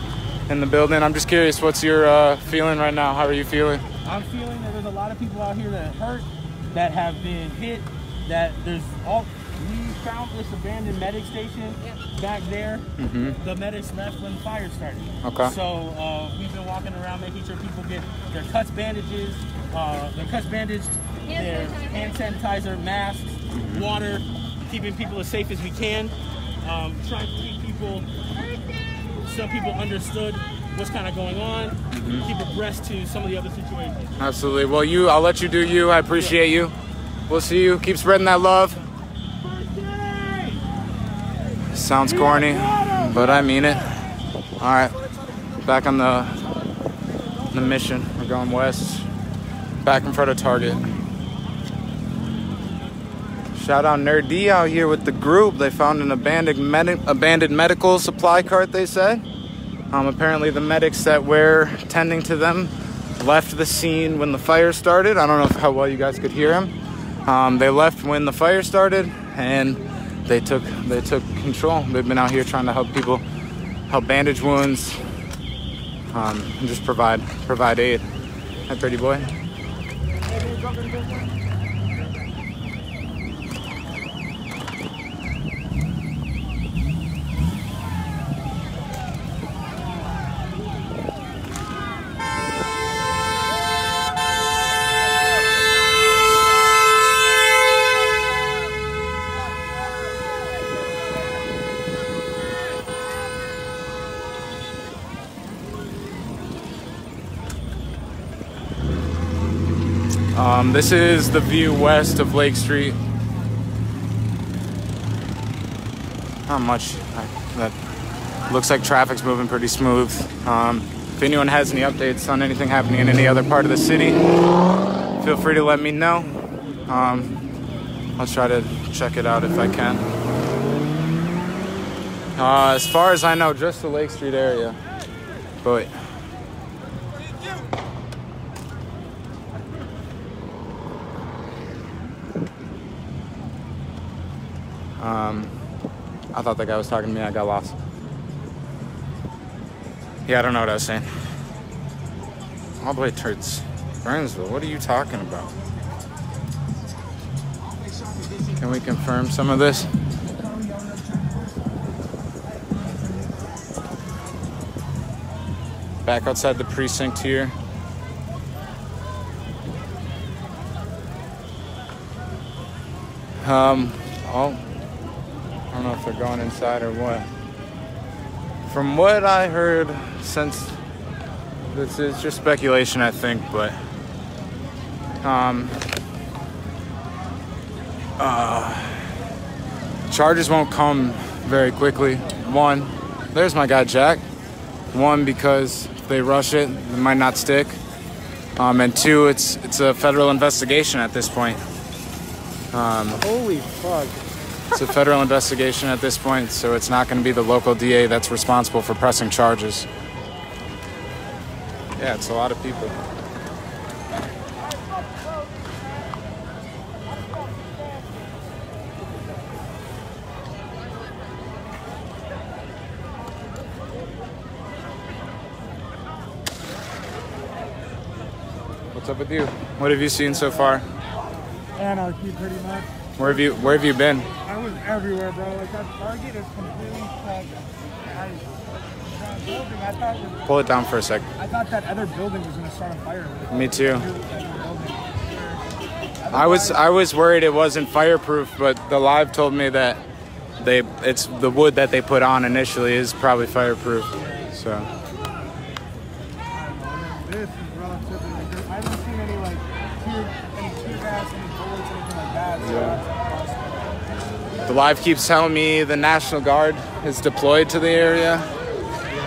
in the building. I'm just curious, what's your uh, feeling right now? How are you feeling? I'm feeling that there's a lot of people out here that hurt, that have been hit, that there's all. We found this abandoned medic station back there. The medics left when the fire started. Okay. So uh, we've been walking around making sure people get their cuts bandages, uh, their cuts bandaged, their hand sanitizer, masks, water, keeping people as safe as we can. Um, trying to keep people some people understood what's kind of going on, keep abreast to some of the other situations. Absolutely. Well, you, I'll let you do you. I appreciate you. We'll see you. Keep spreading that love. Sounds corny, but I mean it. All right, back on the the mission. We're going west. Back in front of Target. Shout out Nerd D out here with the group. They found an abandoned medi- abandoned medical supply cart. They said. Um, apparently, the medics that were tending to them left the scene when the fire started. I don't know how well you guys could hear him. Um, they left when the fire started, and they took they took control. They've been out here trying to help people, help bandage wounds, um, and just provide provide aid. Hi, pretty boy. This is the view west of Lake Street. Not much. That looks like traffic's moving pretty smooth. Um, if anyone has any updates on anything happening in any other part of the city, feel free to let me know. Um, I'll try to check it out if I can. Uh, as far as I know, just the Lake Street area. But Um, I thought that guy was talking to me. I got lost. Yeah, I don't know what I was saying. All the way towards Burnsville. What are you talking about? Can we confirm some of this? Back outside the precinct here. Um, oh, don't know if they're going inside or what. From what I heard, since this is just speculation, I think, but um, uh, charges won't come very quickly. One, there's my guy Jack. One, because if they rush it, it might not stick. Um, and two, it's it's a federal investigation at this point. Um, Holy fuck. It's a federal investigation at this point, so it's not going to be the local DA that's responsible for pressing charges. Yeah, it's a lot of people. What's up with you? What have you seen so far? Anarchy, pretty much. Where have you Where have you been? Was everywhere, bro. Like that Target is completely cracked. I, Pull it down for a sec. I thought that other building was gonna start on fire. Me too. I was I was worried it wasn't fireproof, but the live told me that they it's the wood that they put on initially is probably fireproof. So This is relatively. I haven't seen any like tear, any tear gas, any bullets, anything like that. So the live keeps telling me the National Guard is deployed to the area.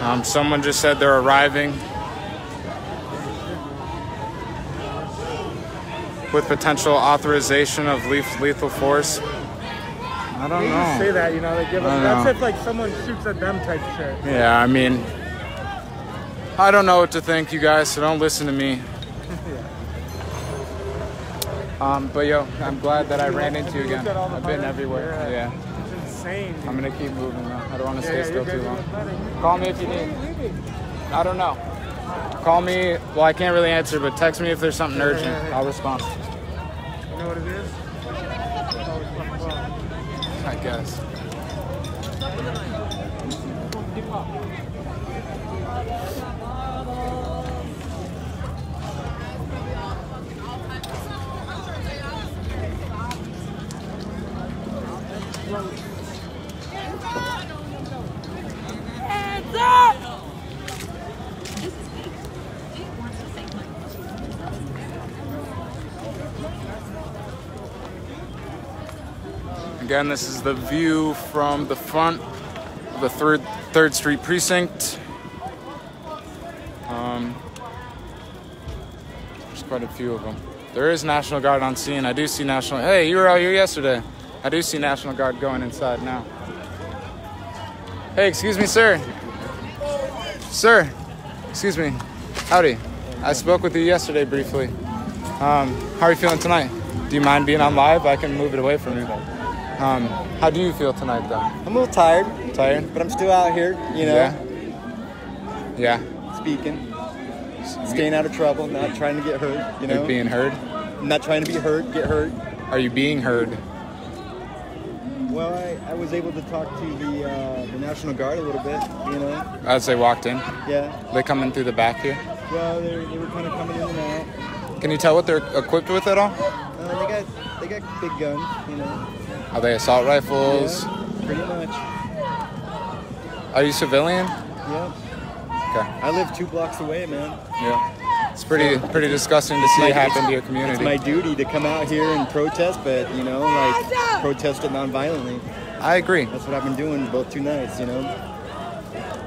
Um, someone just said they're arriving with potential authorization of leth- lethal force. I don't They just say that, you know, they give. That's know. if like someone shoots at them type shit. Yeah, I mean, I don't know what to think, you guys, so don't listen to me. Um, but yo, I'm glad that I ran into you again. Look at all the I've been everywhere. Yeah. It's insane. I'm gonna keep moving though. I don't want to stay yeah, still too long. Call me if you need. I don't know. Call me. Well, I can't really answer, but text me if there's something urgent. yeah, yeah. I'll respond. You know what it is? It's always fucking well. I guess. Again, this is the view from the front of the third Third Street precinct. Um, there's quite a few of them. There is National Guard on scene. I do see National. Hey, you were out here yesterday. I do see National Guard going inside now. Hey, excuse me, sir. Sir, excuse me. Howdy. I spoke with you yesterday briefly. Um, how are you feeling tonight? Do you mind being on live? I can move it away from you. Um, how do you feel tonight, though? I'm a little tired, Tired? but I'm still out here, you know, Yeah. Yeah. speaking, staying out of trouble, not trying to get hurt, you know, You're being heard. not trying to be hurt, get hurt. Are you being heard? Well, I, I was able to talk to the uh, the National Guard a little bit, you know. As they walked in, Yeah. they come in through the back here. Well, they, they were kind of coming in and out. Can you tell what they're equipped with at all? Uh, they got they got big guns, you know. Are they assault rifles? Yeah, pretty much. Are you civilian? Yeah. Okay. I live two blocks away, man. Yeah. It's pretty pretty disgusting to see it happen to your community. It's my duty to come out here and protest, but you know, like protest it non-violently. I agree. That's what I've been doing both two nights, you know.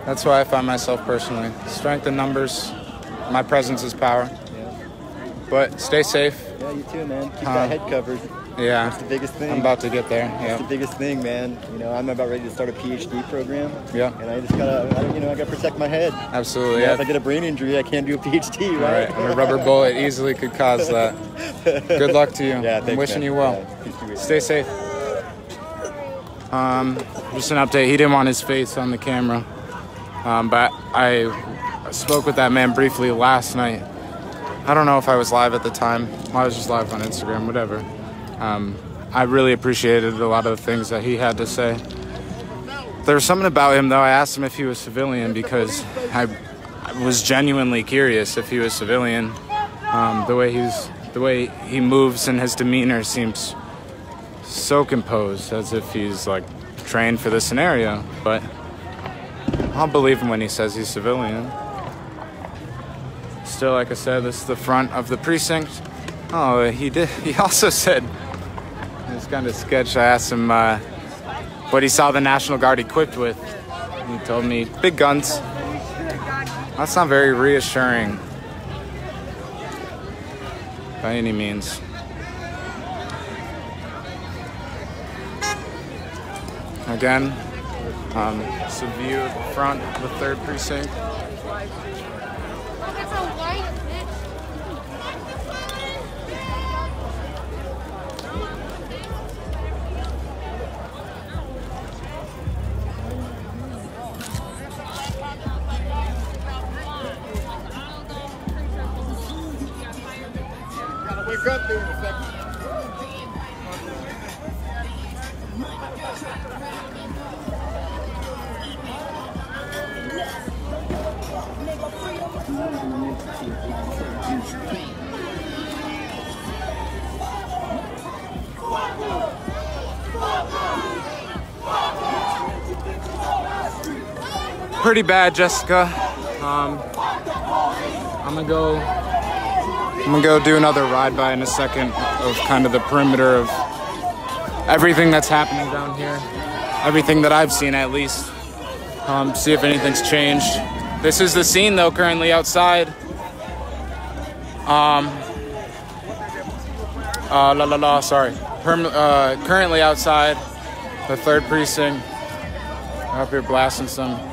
That's why I find myself personally. Strength in numbers. My presence is power. Yeah. But stay safe. Yeah, you too, man. Keep Uh, that head covered. Yeah. That's the biggest thing. I'm about to get there. That's the biggest thing, man. You know, I'm about ready to start a PhD program. Yeah. And I just gotta, I, you know, I gotta protect my head. Absolutely. You know, If I get a brain injury, I can't do a PhD, All right? right. And a rubber bullet easily could cause that. Good luck to you. Yeah, I'm thanks, wishing man. you well. Yeah, peace be with you. Stay safe. Um, just an update. He didn't want his face on the camera, um, but I spoke with that man briefly last night. I don't know if I was live at the time. I was just live on Instagram, whatever. Um, I really appreciated a lot of the things that he had to say. There was something about him, though. I asked him if he was civilian because I, I was genuinely curious if he was civilian. Um, the way he's, the way he moves and his demeanor seems so composed, as if he's like trained for the scenario. But I'll believe him when he says he's civilian. Still, like I said, this is the front of the precinct. Oh, he did. He also said, "This kind of sketch. I asked him uh, what he saw the National Guard equipped with. He told me big guns. That's not very reassuring by any means. Again, um, it's a view of the front of the third precinct. Pretty bad, Jessica. Um, I'm gonna go. I'm gonna go do another ride by in a second of kind of the perimeter of everything that's happening down here. Everything that I've seen, at least. Um, see if anything's changed. This is the scene, though, currently outside. Um, uh, la la la, sorry. Perm- uh, currently outside the third precinct. Up here blasting some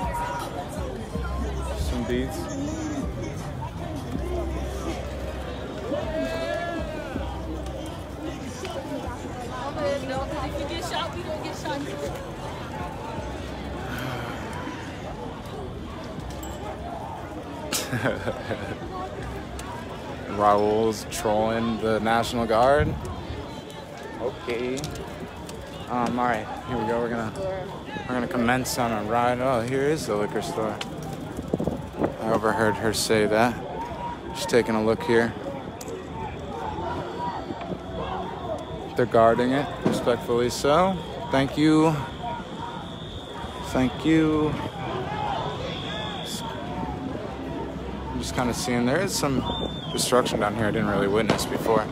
Trolling the National Guard. Okay. Um, all right, here we go. We're gonna we're gonna commence on a ride. Oh, here is the liquor store. I overheard her say that. Just taking a look here. They're guarding it, respectfully so. Thank you. Thank you. I'm just kind of seeing there is some destruction down here I didn't really witness before.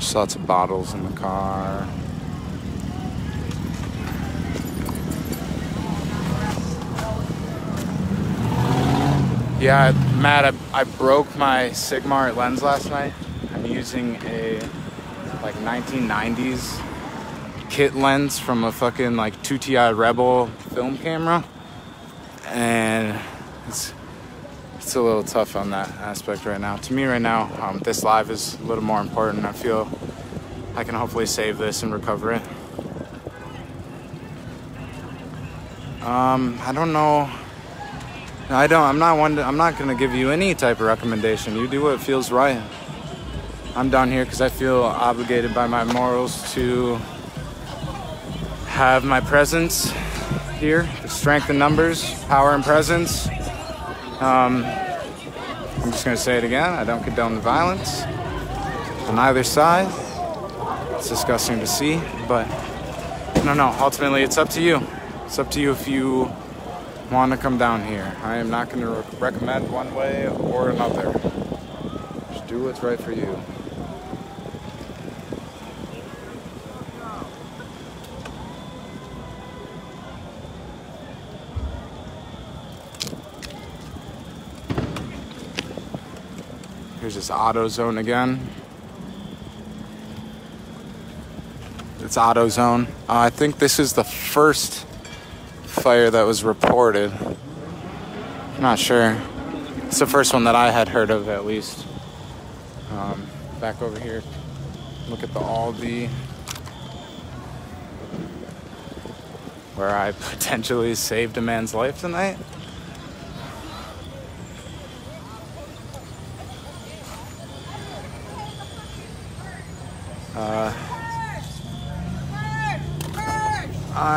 Just lots of bottles in the car. Yeah, Matt, I, I broke my Sigma lens last night. I'm using a like 1990s kit lens from a fucking like 2TI Rebel film camera. And it's it's a little tough on that aspect right now. To me, right now, um, this live is a little more important. I feel I can hopefully save this and recover it. Um, I don't know. I don't. I'm not one. To, I'm not gonna give you any type of recommendation. You do what feels right. I'm down here because I feel obligated by my morals to have my presence here. The strength in numbers, power and presence. Um, I'm just gonna say it again. I don't condone the violence on either side. It's disgusting to see, but no, no. Ultimately, it's up to you. It's up to you if you want to come down here. I am not gonna re- recommend one way or another. Just do what's right for you. Here's this AutoZone again. It's AutoZone. Uh, I think this is the first fire that was reported. I'm not sure. It's the first one that I had heard of, at least. Um, back over here. Look at the Aldi. Where I potentially saved a man's life tonight.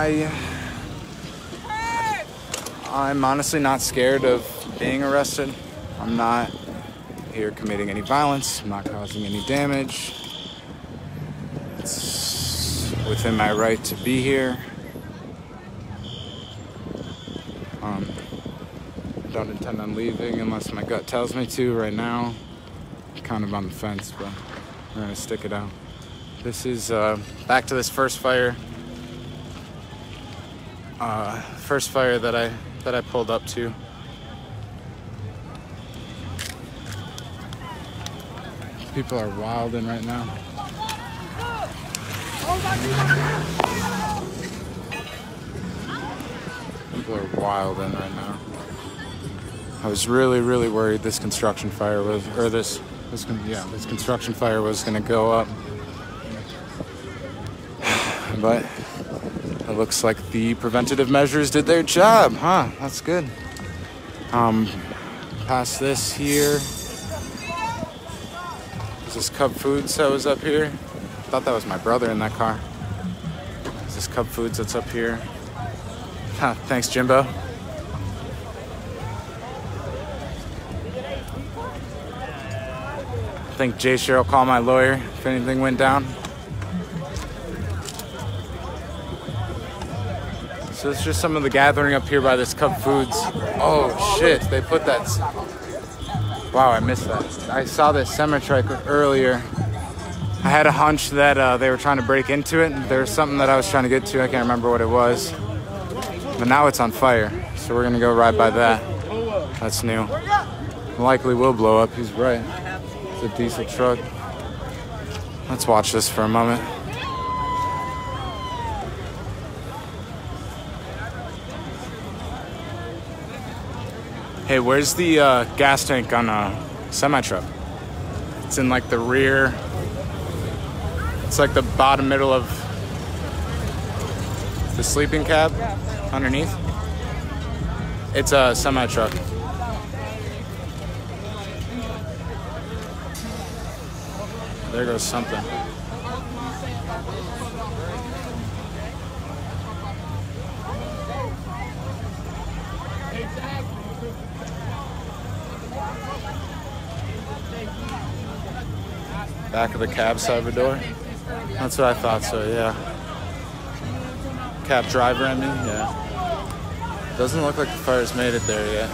I I'm honestly not scared of being arrested. I'm not here committing any violence. I'm not causing any damage. It's within my right to be here. Um, I don't intend on leaving unless my gut tells me to right now. kind of on the fence, but I'm gonna stick it out. This is uh, back to this first fire. Uh, first fire that I that I pulled up to. People are wilding right now. People are wilding right now. I was really, really worried this construction fire was, or this, this, yeah, this construction fire was gonna go up. But looks like the preventative measures did their job, huh? That's good. Um, past this here. Is this Cub Foods that was up here? I thought that was my brother in that car. Is this Cub Foods that's up here? Huh, thanks, Jimbo. I think Jay Sherrill call my lawyer if anything went down. It's just some of the gathering up here by this Cub Foods. Oh shit, they put that. Wow, I missed that. I saw this semi truck earlier. I had a hunch that uh, they were trying to break into it. There was something that I was trying to get to. I can't remember what it was. But now it's on fire. So we're gonna go ride by that. That's new. Likely will blow up. He's right. It's a diesel truck. Let's watch this for a moment. Hey, where's the uh, gas tank on a semi truck? It's in like the rear. It's like the bottom middle of the sleeping cab underneath. It's a semi truck. There goes something. Back of the cab, Salvador. That's what I thought. So yeah. Cab driver, I mean, yeah. Doesn't look like the fire's made it there yet.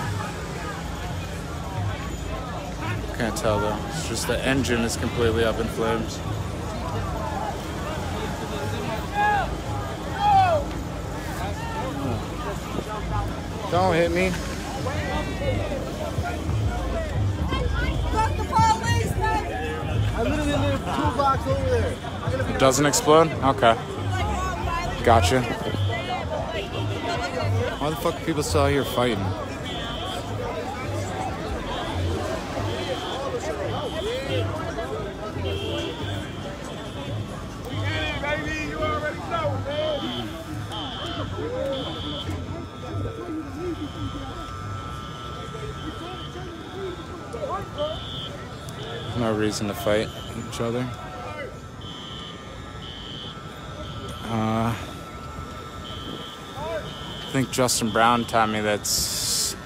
Can't tell though. It's just the engine is completely up in flames. Don't hit me. Blocks over there. It doesn't explode? Okay. Gotcha. Why the fuck are people still out here fighting? Baby, you already know, man. No reason to fight each other. Uh, I think Justin Brown taught me that's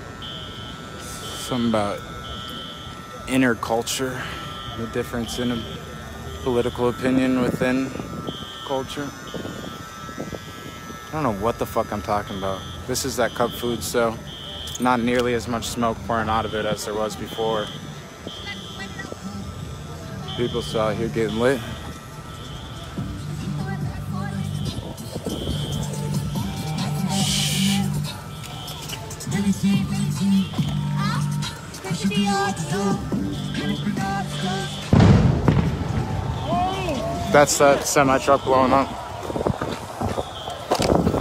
something about inner culture, the difference in a political opinion within culture. I don't know what the fuck I'm talking about. This is that Cub Food, so not nearly as much smoke pouring out of it as there was before. People still out here getting lit. That's that semi truck blowing up.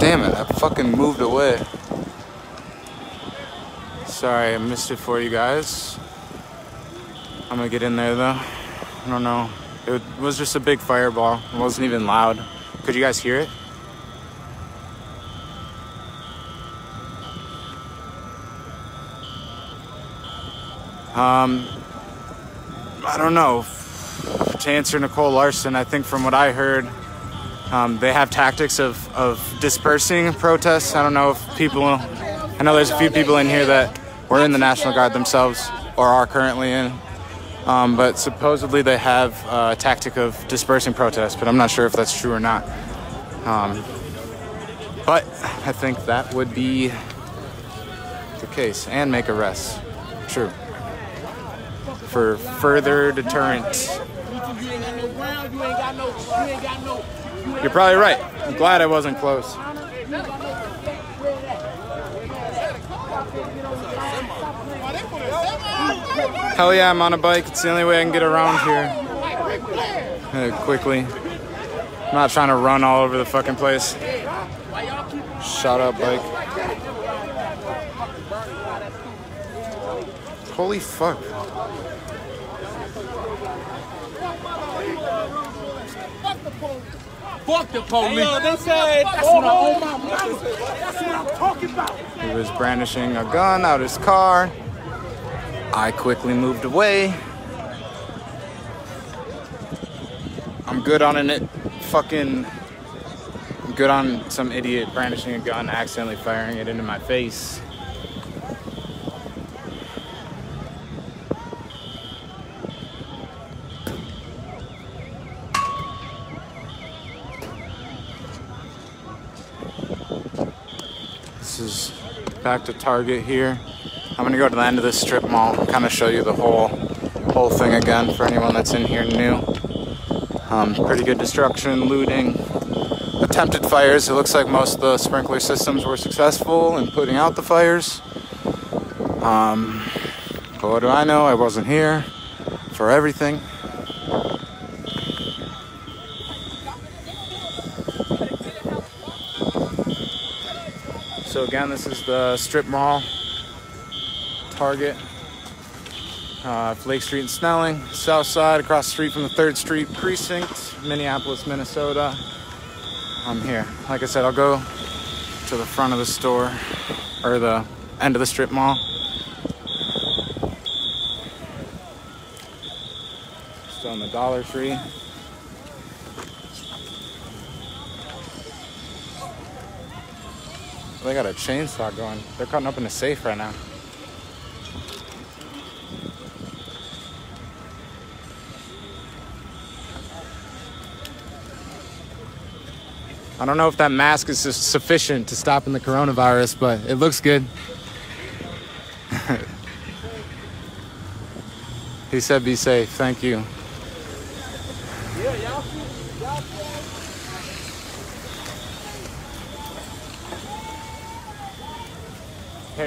Damn it, I fucking moved away. Sorry, I missed it for you guys. I'm gonna get in there though. I don't know. It was just a big fireball. It wasn't even loud. Could you guys hear it? Um, I don't know. To answer Nicole Larson, I think from what I heard, um, they have tactics of, of dispersing protests. I don't know if people, I know there's a few people in here that were in the National Guard themselves or are currently in. Um, but supposedly they have a tactic of dispersing protests, but I'm not sure if that's true or not. Um, but I think that would be the case and make arrests. True. For further deterrent You're probably right. I'm glad I wasn't close. Hell yeah, I'm on a bike. It's the only way I can get around here uh, quickly. I'm not trying to run all over the fucking place. Shut up, bike. Holy fuck. Fuck the police. Hey, yo, they said, That's oh, what I- my mama. That's what I'm talking about. He was brandishing a gun out of his car. I quickly moved away. I'm good on an it fucking I'm good on some idiot brandishing a gun, accidentally firing it into my face. Is back to Target here. I'm gonna go to the end of this strip mall, kind of show you the whole whole thing again for anyone that's in here new. Um, pretty good destruction, looting, attempted fires. It looks like most of the sprinkler systems were successful in putting out the fires. Um, but what do I know? I wasn't here for everything. So again, this is the strip mall, Target, uh, Lake Street and Snelling, South Side, across the street from the Third Street precinct, Minneapolis, Minnesota. I'm here. Like I said, I'll go to the front of the store or the end of the strip mall. Still in the Dollar Tree. They got a chainsaw going. They're cutting open a safe right now. I don't know if that mask is sufficient to stopping the coronavirus, but it looks good. he said be safe. Thank you.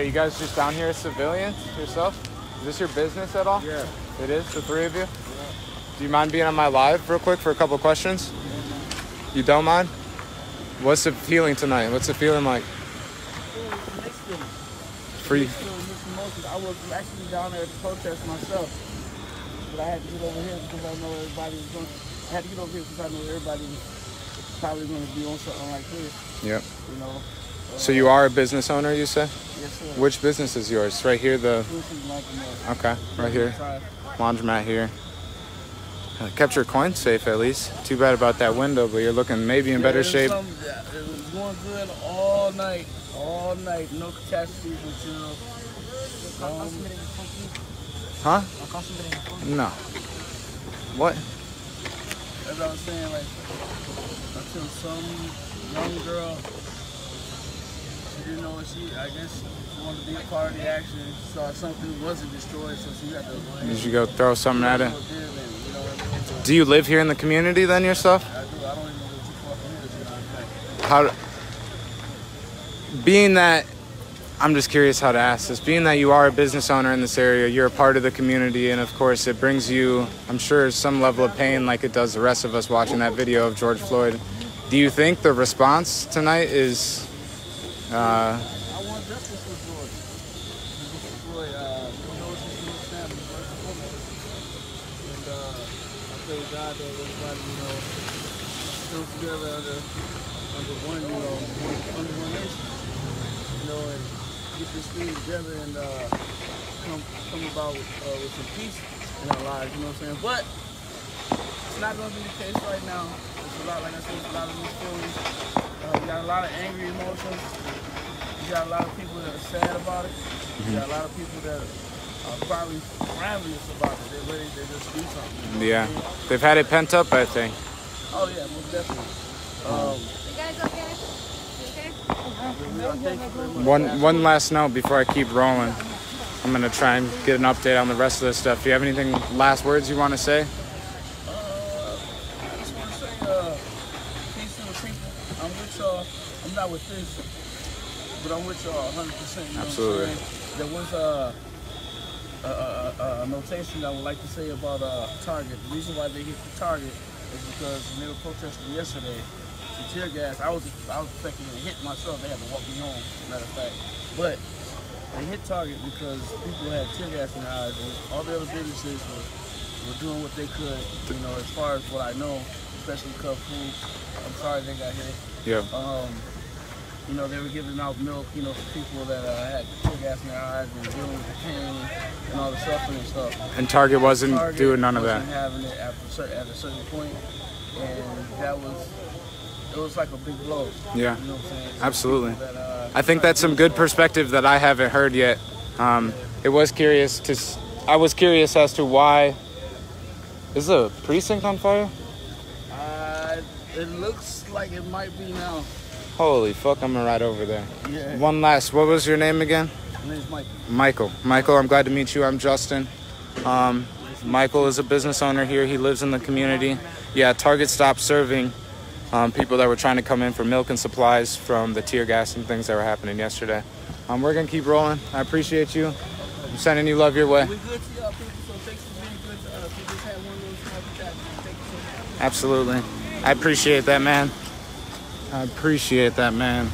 Hey, you guys just down here as civilians yourself? Is this your business at all? Yeah. It is, the three of you? Yeah. Do you mind being on my live real quick for a couple questions? You don't mind? What's the feeling tonight? What's the feeling like? For you? I was actually down there to protest myself, but I had to get over here because I know everybody was going. I had to get over here because I know everybody was probably going to be on something like this. Yep. You know. So you are a business owner, you said? Yes, sir. Which business is yours? Right here, the. This is like a- Okay, right here. Laundromat here. Uh, Kept your coins safe at least. Too bad about that window, but you're looking maybe in better shape. some- it was going good all night, all night. No catastrophes until. Um, Huh? No. What? as I was saying, like until some young girl, know she. I guess wanted to be a part of the action. Saw something wasn't destroyed, so she had to. Did you go throw something at it? You know what I? Do you live here in the community then yourself? I do. I don't even know what too far from here. How? Being that, I'm just curious how to ask this. Being that you are a business owner in this area, you're a part of the community, and of course, it brings you, I'm sure, some level of pain, like it does the rest of us watching that video of George Floyd. Do you think the response tonight is? Uh, I want justice for. Mr. Floyd, uh, you know what's his name, family, and uh, I pray God that everybody, you know, comes together under, under one, you know, under one nation. You know, and get this thing together and uh, come come about with, uh, with some peace in our lives, you know what I'm saying? But it's not going to be the case right now. It's a lot, like I said, a lot of mixed feelings. Uh, we got a lot of angry emotions. You got a lot of people that are sad about it. You got a lot of people that are probably ravenous about it. They're ready to just do something. yeah, they've had it pent up, I think. Oh yeah, most definitely. Um, You guys okay? we are thankful very much. One one last note before I keep rolling. I'm gonna try and get an update on the rest of this stuff. Do you have anything last words you want to say? I'm with y'all. I'm not with this, but I'm with y'all 100. percent you know Absolutely. There was a, a, a, a notation I would like to say about uh, Target. The reason why they hit the Target is because when they were protesting yesterday, the tear gas. I was I was expecting to hit myself. They had to walk me home. Matter of fact, but they hit Target because people had tear gas in their eyes, and all the other businesses were, were doing what they could. You know, as far as what I know, especially Cub Food. I'm sorry they got hit. Yeah. Um, you know, they were giving out milk, you know, for people that uh, had tear gas in their eyes and dealing with the pain and all the suffering and stuff. And Target wasn't Target doing none of that. having it at a, certain, at a certain point, and that was it was like a big blow. Yeah. You know what I'm saying? Absolutely. That, uh, I think that's some good perspective that I haven't heard yet. Um, it was curious to. I was curious as to why. Is the precinct on fire? Uh, it looks like it might be now. Holy fuck! I'm right over there. Yeah. One last. What was your name again? My name's Michael. Michael. Michael, I'm glad to meet you. I'm Justin. Um, Michael is a business owner here. He lives in the community. Yeah, Target stopped serving um, people that were trying to come in for milk and supplies from the tear gas and things that were happening yesterday. Um, we're gonna keep rolling. I appreciate you. I'm sending you love your way. We good to y'all people, so thanks for being good to us. We just had one little small chat. Thank you so much. Absolutely. I appreciate that, man. I appreciate that, man.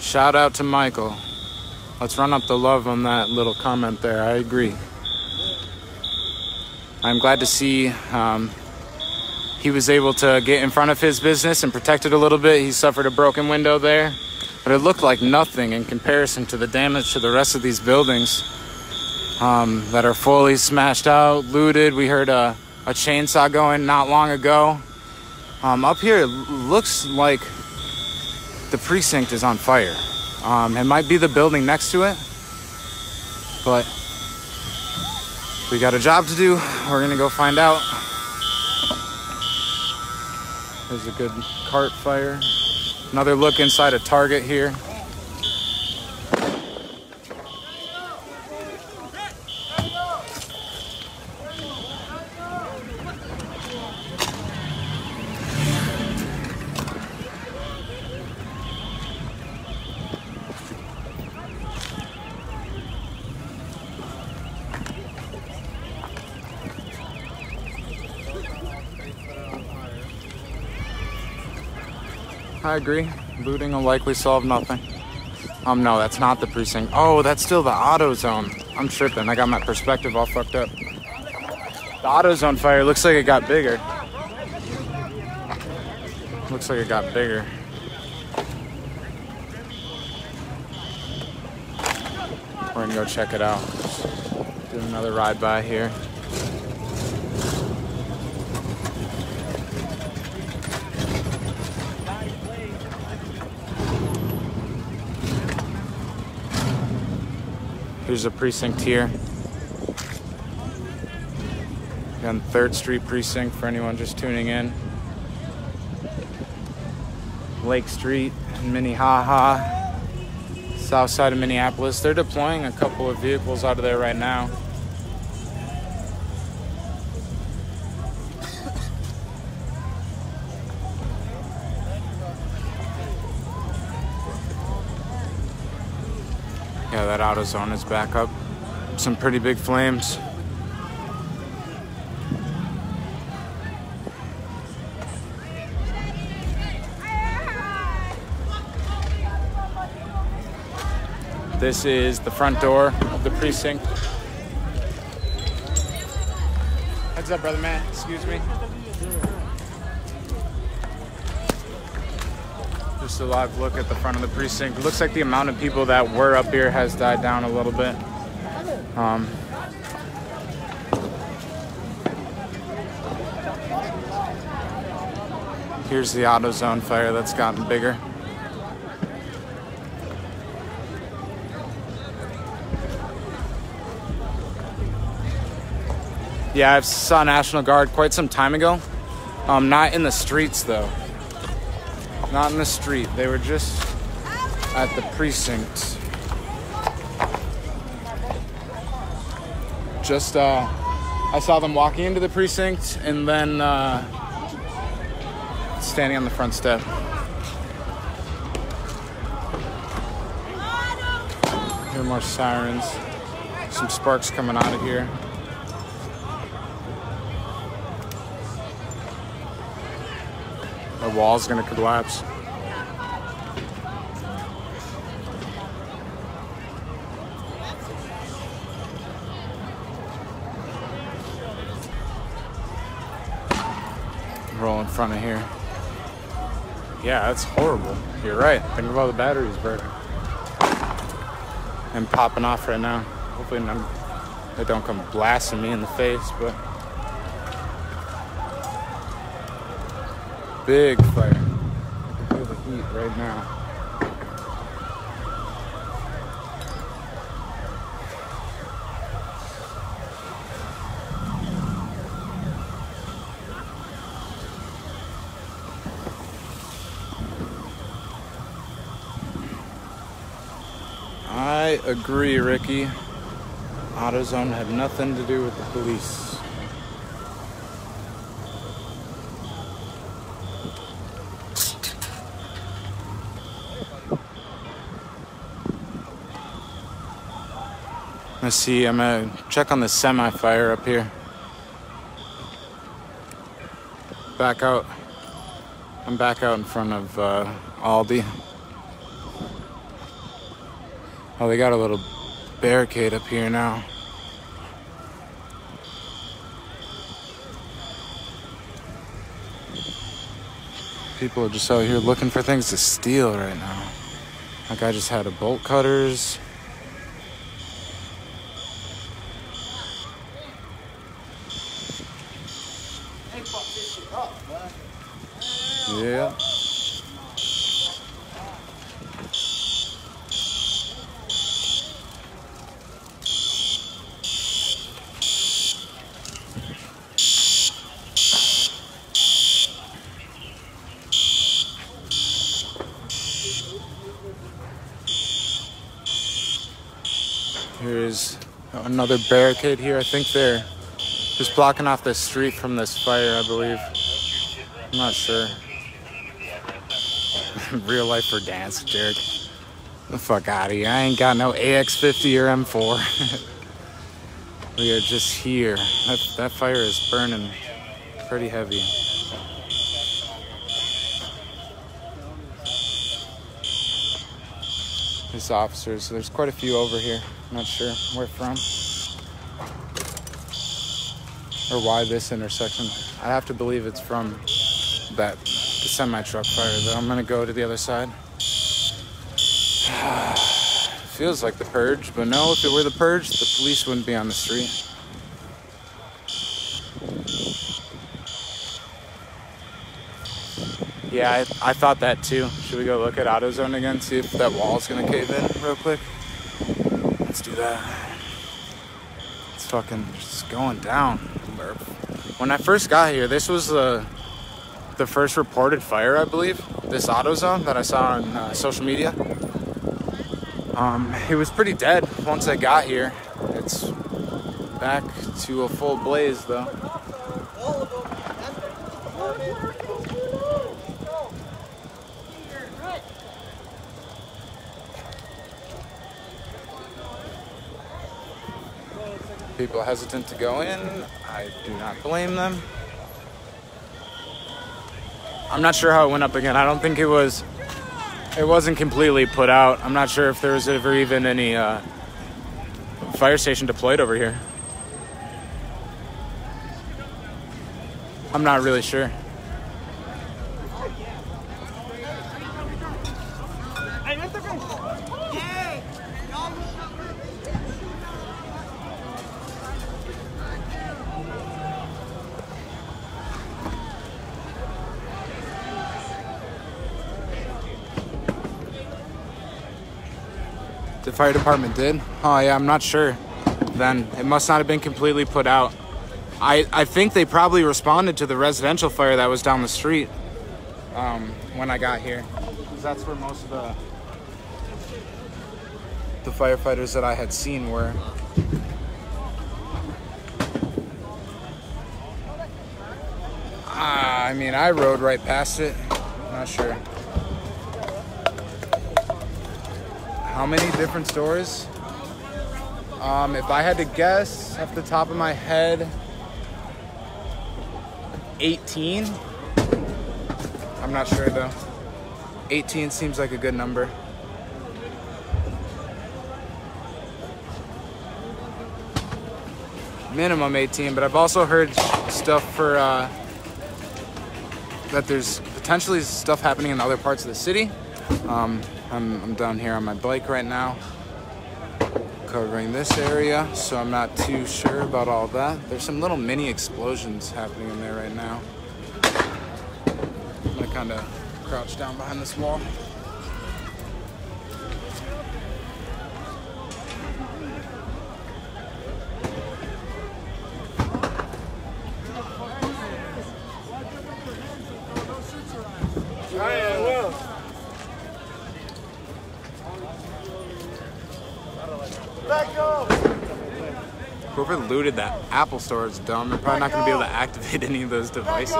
Shout out to Michael. Let's run up the love on that little comment there. I agree. I'm glad to see um, he was able to get in front of his business and protect it a little bit. He suffered a broken window there, but it looked like nothing in comparison to the damage to the rest of these buildings um, that are fully smashed out, looted. We heard a, a chainsaw going not long ago. Um, up here, it looks like the precinct is on fire. Um, it might be the building next to it, but we got a job to do. We're gonna go find out. There's a good cart fire. Another look inside a Target here. I agree. Looting will likely solve nothing. Um, no, that's not the precinct. Oh, that's still the AutoZone. I'm tripping. I got my perspective all fucked up. The AutoZone fire looks like it got bigger. Looks like it got bigger. We're gonna go check it out. Do another ride by here. Here's a precinct here. On Third Street precinct for anyone just tuning in. Lake Street, Minnehaha, south side of Minneapolis. They're deploying a couple of vehicles out of there right now. That is back up. Some pretty big flames. This is the front door of the precinct. Heads up, brother man. Excuse me. Just a live look at the front of the precinct. Looks like the amount of people that were up here has died down a little bit. Um, here's the AutoZone fire that's gotten bigger. Yeah, I saw National Guard quite some time ago. Um, not in the streets though. Not in the street. They were just at the precinct. Just uh, I saw them walking into the precinct and then uh, standing on the front step. Hear more sirens. Some sparks coming out of here. Wall's gonna collapse. Roll in front of here. Yeah, that's horrible. You're right. Think of all the batteries burning and popping off right now. Hopefully, none, they don't come blasting me in the face, but big fire. I can feel the heat right now. I agree, Ricky. AutoZone had nothing to do with the police. Let's see, I'm gonna check on the semi fire up here. Back out. I'm back out in front of uh, Aldi. Oh, they got a little barricade up here now. People are just out here looking for things to steal right now. Like I just had a bolt cutters. Yeah. Here's another barricade here. I think they're just blocking off the street from this fire, I believe. I'm not sure. Real life or dance, Jared. The fuck out of here. I ain't got no AX50 or M4. we are just here. That, that fire is burning pretty heavy. There's officers. There's quite a few over here. I'm not sure where from or why this intersection. I have to believe it's from that the semi truck fire. Though I'm gonna go to the other side. Feels like the purge, but no. If it were the purge, the police wouldn't be on the street. Yeah, I, I thought that too. Should we go look at AutoZone again, see if that wall's gonna cave in real quick? Let's do that. It's fucking just going down. When I first got here, this was the the first reported fire, I believe. This AutoZone that I saw on uh, social media. Um, it was pretty dead once I got here. It's back to a full blaze though. People hesitant to go in. I do not blame them. I'm not sure how it went up again. I don't think it was. It wasn't completely put out. I'm not sure if there was ever even any uh, fire station deployed over here. I'm not really sure. fire department did? Oh yeah, I'm not sure. Then it must not have been completely put out. I, I think they probably responded to the residential fire that was down the street um, when I got here. That's where most of the, the firefighters that I had seen were. Uh, I mean, I rode right past it. Not sure. How many different stores? Um, if I had to guess off the top of my head, 18. I'm not sure though. 18 seems like a good number. Minimum 18, but I've also heard stuff for uh, that there's potentially stuff happening in other parts of the city. Um, I'm, I'm down here on my bike right now, covering this area, so I'm not too sure about all that. There's some little mini explosions happening in there right now. I'm gonna kind of crouch down behind this wall. That Apple store is dumb. They're probably not going to be able to activate any of those devices.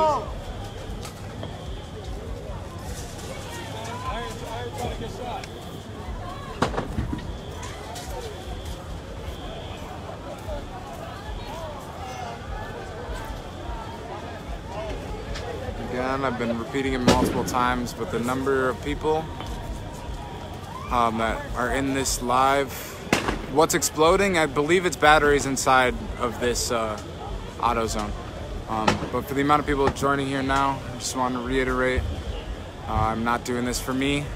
Again, I've been repeating it multiple times, but the number of people um, that are in this live what's exploding, I believe it's batteries inside of this uh, AutoZone. Um, but for the amount of people joining here now, I just want to reiterate, uh, I'm not doing this for me.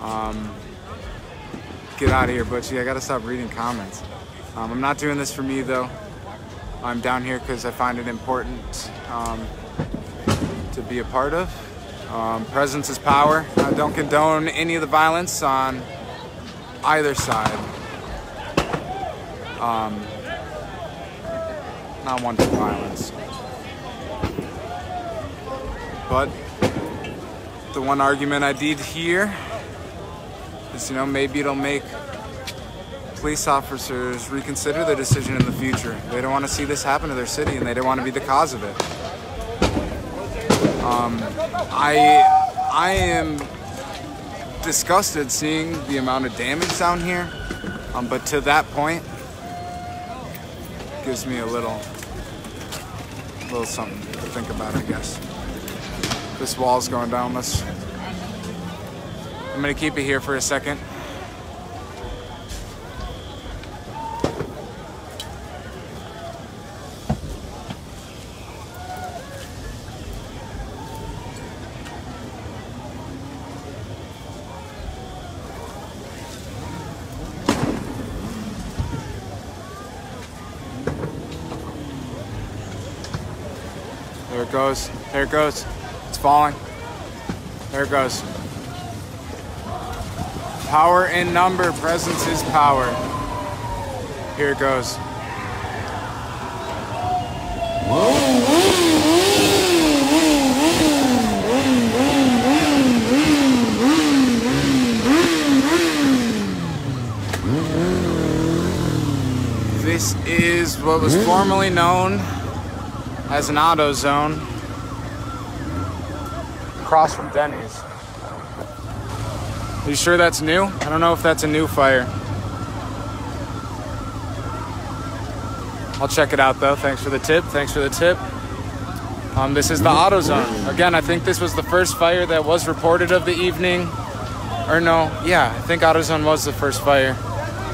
Um, get out of here, Butchie. I gotta stop reading comments. Um, I'm not doing this for me though. I'm down here because I find it important um, to be a part of. Um, presence is power. I don't condone any of the violence on either side. Um, not one for violence. But the one argument I did here is, you know, maybe it'll make police officers reconsider their decision in the future. They don't want to see this happen to their city and they don't want to be the cause of it. Um, I, I am disgusted seeing the amount of damage down here. Um, but to that point, gives me a little, little something to think about, I guess. This wall's going down. Let's. I'm gonna keep it here for a second. There it goes. There it goes. It's falling. There it goes. Power in number. Presence is power. Here it goes. This is what was formerly known as an AutoZone across from Denny's. You sure that's new? I don't know if that's a new fire. I'll check it out though. Thanks for the tip. Thanks for the tip. Um, this is the AutoZone. Again, I think this was the first fire that was reported of the evening. Or no, yeah, I think AutoZone was the first fire.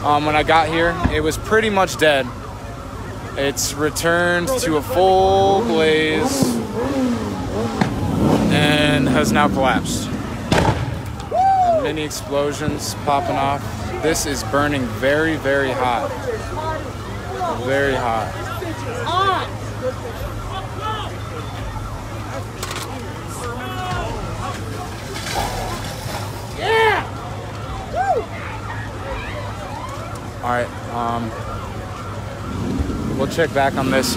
Um, when I got here, it was pretty much dead. It's returned to a full blaze and has now collapsed. Many explosions popping off. This is burning very, very hot. Very hot. Yeah! All right. Um, we'll check back on this.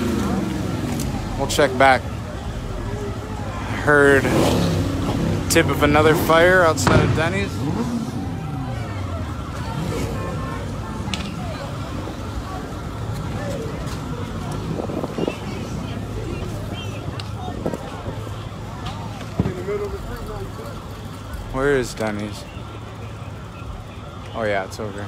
We'll check back heard tip of another fire outside of Denny's. Where is Denny's? Oh yeah, it's over.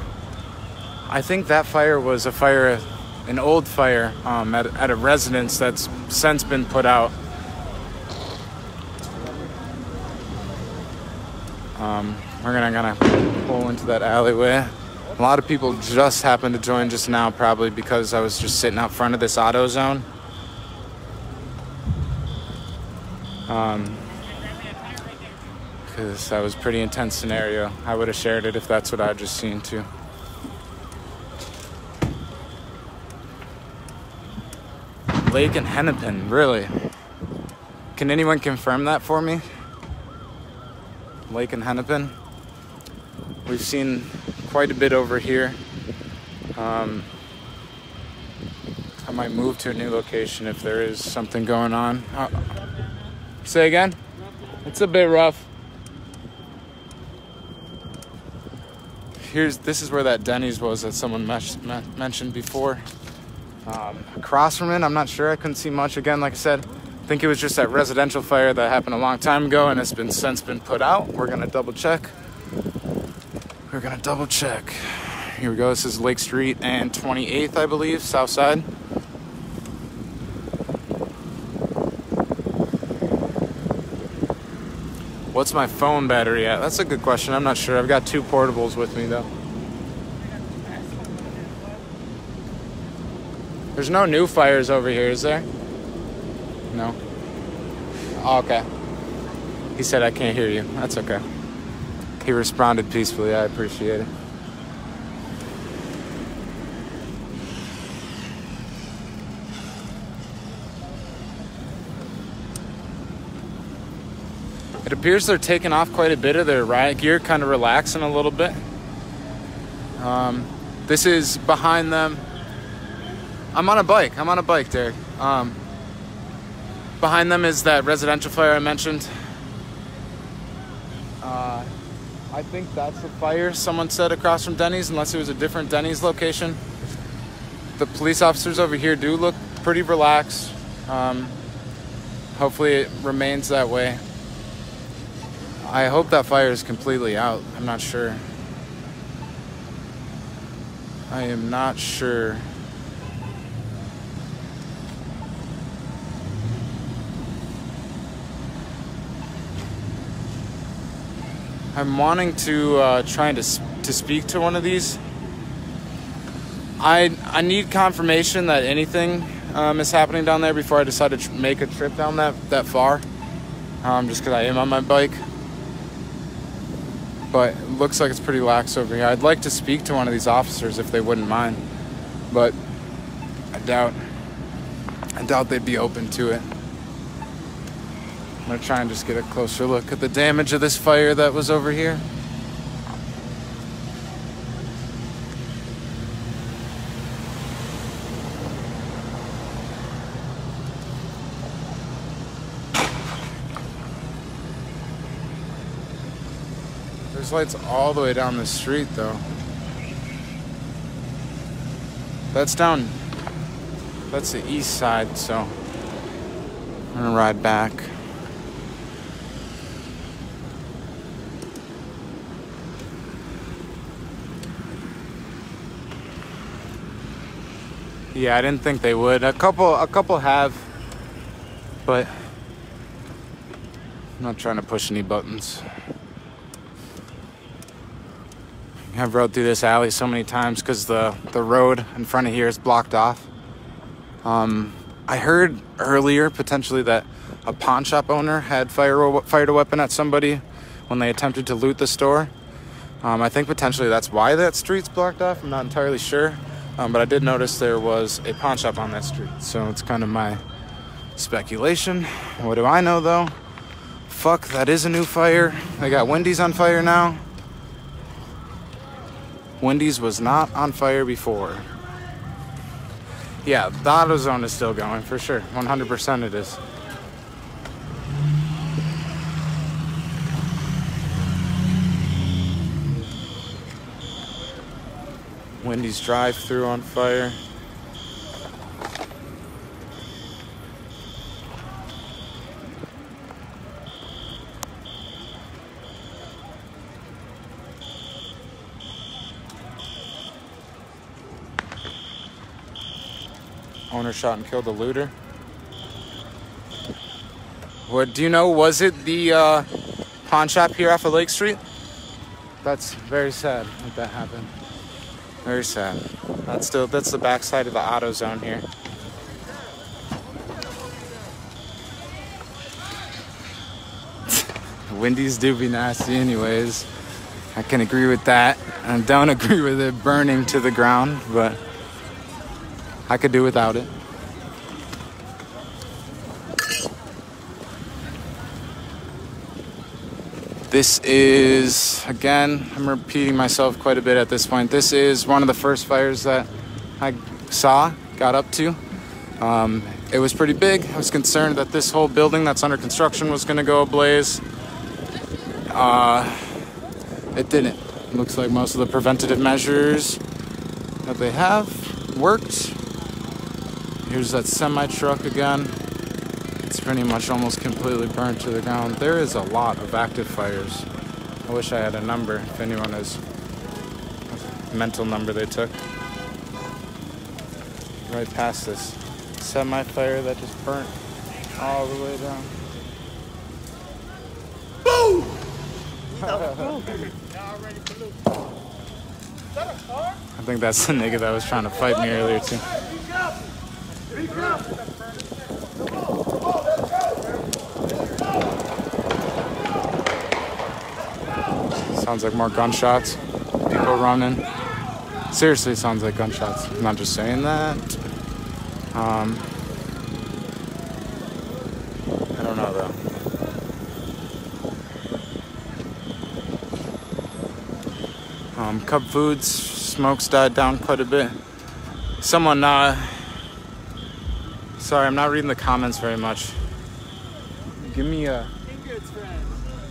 I think that fire was a fire, an old fire um, at, at a residence that's since been put out. Um, we're gonna gonna pull into that alleyway. A lot of people just happened to join just now, probably because I was just sitting out front of this AutoZone. Um, because that was pretty intense scenario. I would have shared it if that's what I'd just seen too. Lake and Hennepin, really? Can anyone confirm that for me? Lake and Hennepin? We've seen quite a bit over here. Um, I might move to a new location if there is something going on. Uh, say again? It's a bit rough. Here's this is where that Denny's was that someone me- mentioned before. Um, across from it, I'm not sure. I couldn't see much. Again, like I said, I think it was just that residential fire that happened a long time ago and it's been since been put out. We're gonna double check. We're gonna double check. Here we go. This is Lake Street and 28th, I believe, South Side. What's my phone battery at? That's a good question. I'm not sure. I've got two portables with me though. There's no new fires over here, is there? No. Oh, okay. He said I can't hear you. That's okay. He responded peacefully. I appreciate it. It appears they're taking off quite a bit of their riot gear, kind of relaxing a little bit. Um, this is behind them. I'm on a bike. I'm on a bike, Derek. Um, behind them is that residential fire I mentioned. Uh, I think that's the fire someone said across from Denny's, unless it was a different Denny's location. The police officers over here do look pretty relaxed. Um, hopefully, it remains that way. I hope that fire is completely out. I'm not sure. I am not sure. I'm wanting to uh, trying to to speak to one of these. I I need confirmation that anything um, is happening down there before I decide to make a trip down that that far. Um, just because I am on my bike. But it looks like it's pretty lax over here. I'd like to speak to one of these officers if they wouldn't mind, but I doubt. I doubt they'd be open to it. I'm gonna try and just get a closer look at the damage of this fire that was over here. There's lights all the way down the street though. That's down, that's the east side, so I'm gonna ride back. Yeah, I didn't think they would. A couple, a couple have, but I'm not trying to push any buttons. I've rode through this alley so many times because the the road in front of here is blocked off. Um, I heard earlier potentially that a pawn shop owner had fire, fired a weapon at somebody when they attempted to loot the store. Um, I think potentially that's why that street's blocked off. I'm not entirely sure. Um, but I did notice there was a pawn shop on that street. So it's kind of my speculation. What do I know though? Fuck, that is a new fire. They got Wendy's on fire now. Wendy's was not on fire before. Yeah, the AutoZone is still going for sure. 100% it is. Wendy's drive through on fire. Owner shot and killed the looter. What do you know? Was it the uh, pawn shop here off of Lake Street? That's very sad that that happened. Very sad. Uh, that's still that's the backside of the AutoZone here. Wendy's do be nasty anyways. I can agree with that. I don't agree with it burning to the ground, but I could do without it. This is, again, I'm repeating myself quite a bit at this point. This is one of the first fires that I saw, got up to. Um, it was pretty big. I was concerned that this whole building that's under construction was going to go ablaze. Uh, it didn't. Looks like most of the preventative measures that they have worked. Here's that semi truck again. It's pretty much almost completely burned to the ground. There is a lot of active fires. I wish I had a number if anyone has a mental number they took. Right past this semi fire that just burnt all the way down. Boom! I think that's the nigga that was trying to fight me earlier too. Sounds like more gunshots. People running. Seriously, sounds like gunshots. I'm not just saying that. Um, I don't know though. Um, Cub Foods smokes died down quite a bit. Someone, uh, sorry, I'm not reading the comments very much. Give me a.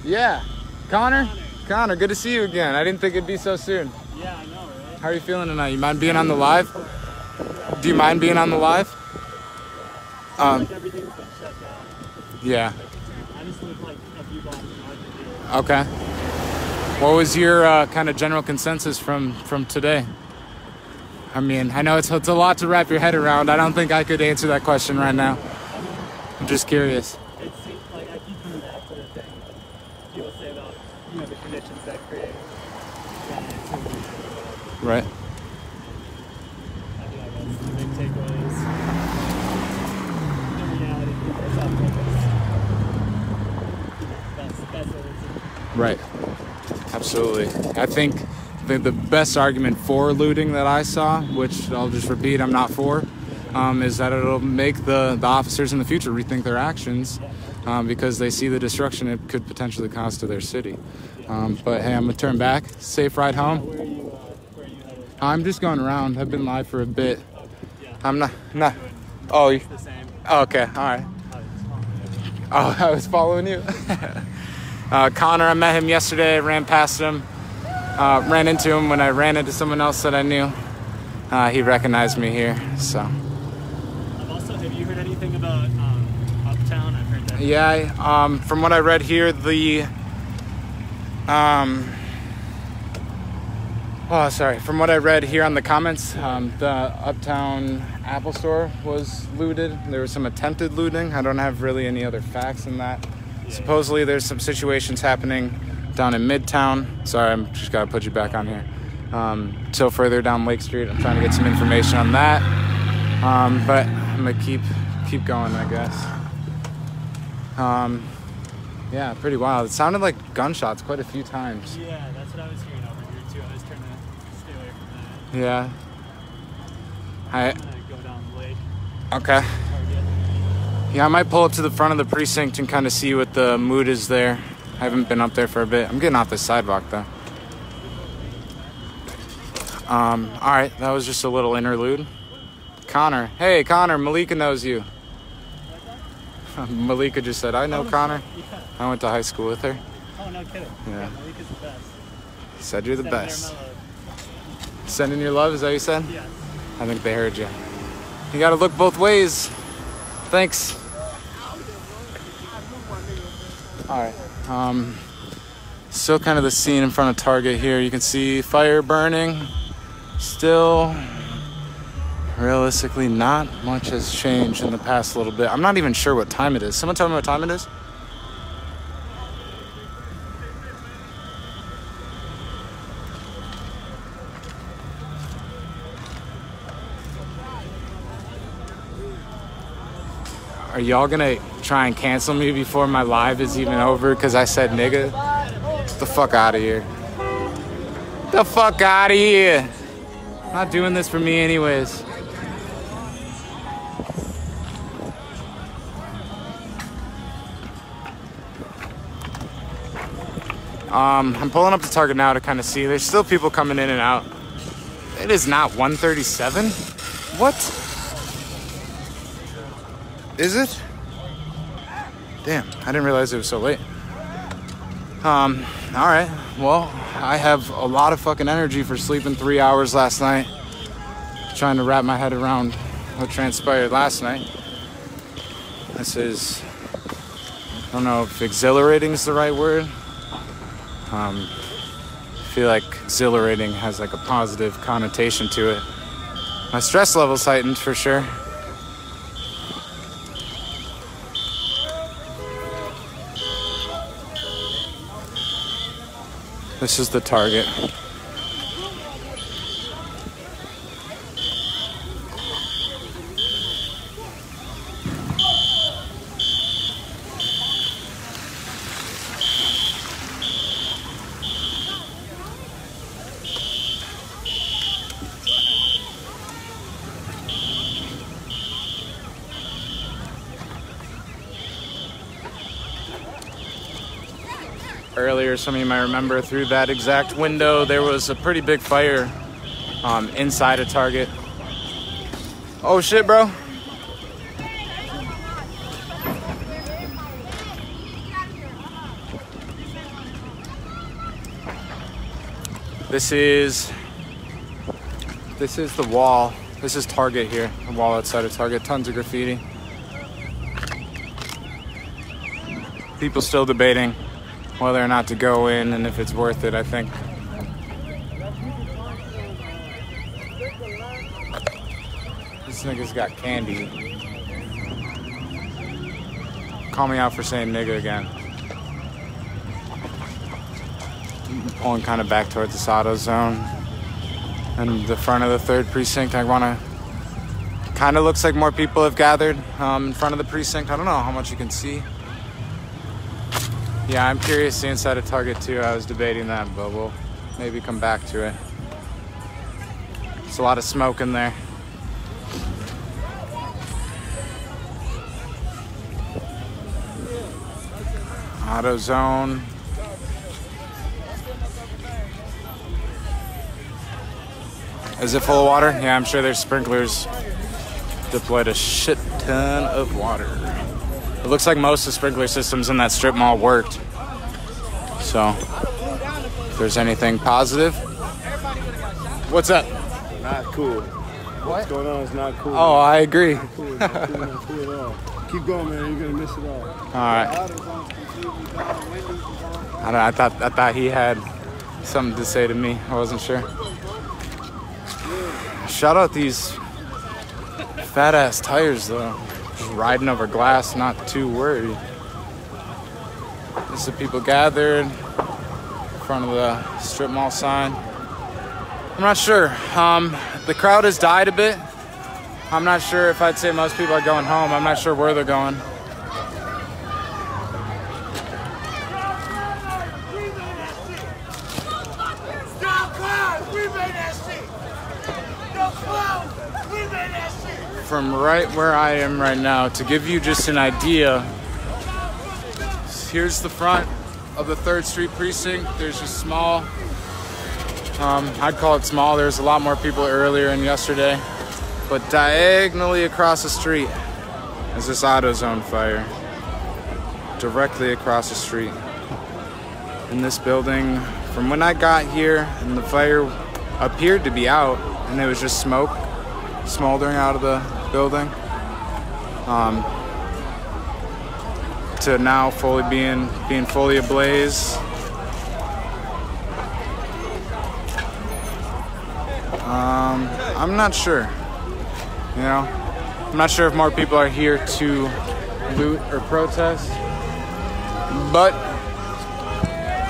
Yeah, Connor? Connor, good to see you again. I didn't think it'd be so soon. Yeah, I know, right? How are you feeling tonight? You mind being on the live? Do you mind being on the live? Um, like everything's been shut down. yeah. I just live like a few blocks north of here. Okay. What was your uh, kind of general consensus from from today? I mean, I know it's it's a lot to wrap your head around. I don't think I could answer that question right now. I'm just curious. It seems like I keep coming back to the thing people say about, you know, the conditions that create that activity. Right. Right. Absolutely. I think the, the best argument for looting that I saw, which I'll just repeat, I'm not for, um, is that it'll make the, the officers in the future rethink their actions um, because they see the destruction it could potentially cause to their city. Um, but hey, I'm gonna turn back. Safe ride home. I'm just going around. I've been live for a bit. I'm not. not oh, you, the same. oh, okay. All right. Oh, I was following you. uh, Connor, I met him yesterday. Ran past him. Uh, ran into him when I ran into someone else that I knew. Uh, he recognized me here. So I've also, have you heard anything about um, Uptown? I've heard that. yeah, um, from what I read here, the um, oh, sorry. From what I read here on the comments, um, the Uptown Apple Store was looted. There was some attempted looting. I don't have really any other facts in that. Supposedly, there's some situations happening down in Midtown. Sorry, I'm just gotta put you back on here. Um, so further down Lake Street, I'm trying to get some information on that. Um, but I'm gonna keep keep going, I guess. Um, yeah, pretty wild. It sounded like gunshots quite a few times. Yeah, that's what I was hearing over here too. I was trying to stay away from that. Yeah. I go down the lake. okay. Yeah, I might pull up to the front of the precinct and kind of see what the mood is there. I haven't been up there for a bit. I'm getting off the sidewalk though. Um, all right, that was just a little interlude. Connor, hey Connor, Malika knows you. Malika just said, "I know Connor. I went to high school with her." Oh no kidding. Yeah. Malika's the best. Said you're the best. Sending your love, is that what you said? Yes. I think they heard you. You gotta look both ways. Thanks. Alright. Um still kind of the scene in front of Target here. You can see fire burning. Still realistically, not much has changed in the past little bit. I'm not even sure what time it is. Someone tell me what time it is? Y'all gonna try and cancel me before my live is even over because I said nigga? Get the fuck out of here. The fuck out of here. Not doing this for me, anyways. Um, I'm pulling up the target now to kind of see. There's still people coming in and out. It is not 137. What? Is it? Damn, I didn't realize it was so late. Um, all right. Well, I have a lot of fucking energy for sleeping three hours last night. Trying to wrap my head around what transpired last night. This is, I don't know if exhilarating is the right word. Um, I feel like exhilarating has like a positive connotation to it. My stress level's heightened for sure. This is the target. Some of you might remember, through that exact window, there was a pretty big fire um, inside a Target. Oh shit, bro. This is this is the wall. This is Target here. The wall outside of Target. Tons of graffiti. People still debating whether or not to go in and if it's worth it, I think. This nigga's got candy. Call me out for saying nigga again. I'm pulling kind of back towards the AutoZone. And the front of the third precinct, I want to. Kind of looks like more people have gathered um, in front of the precinct. I don't know how much you can see. Yeah, I'm curious the inside of Target too. I was debating that, but we'll maybe come back to it. There's a lot of smoke in there. AutoZone. Is it full of water? Yeah, I'm sure there's sprinklers deployed a shit ton of water. It looks like most of the sprinkler systems in that strip mall worked. So, if there's anything positive. What's up? Not cool. What's going on is not cool. Oh, I agree. Not cool, not cool, not cool at all. Keep going, man. You're gonna miss it all. All right. I, don't, I thought I thought he had something to say to me. I wasn't sure. Shout out these fat ass tires though. Riding over glass, not too worried. This is people gathered in front of the strip mall sign. I'm not sure. Um, the crowd has died a bit. I'm not sure if I'd say most people are going home. I'm not sure where they're going. Stop clowns! We made that shit! No clowns! We made that shit! From right where I am right now to give you just an idea. Here's the front of the Third Street precinct. There's a small, um, I'd call it small. There's a lot more people earlier and yesterday, but diagonally across the street is this AutoZone fire. Directly across the street. In this building, from when I got here, and the fire appeared to be out, and it was just smoke smoldering out of the building um, to now fully being being fully ablaze. Um, I'm not sure. You know, I'm not sure if more people are here to loot or protest, but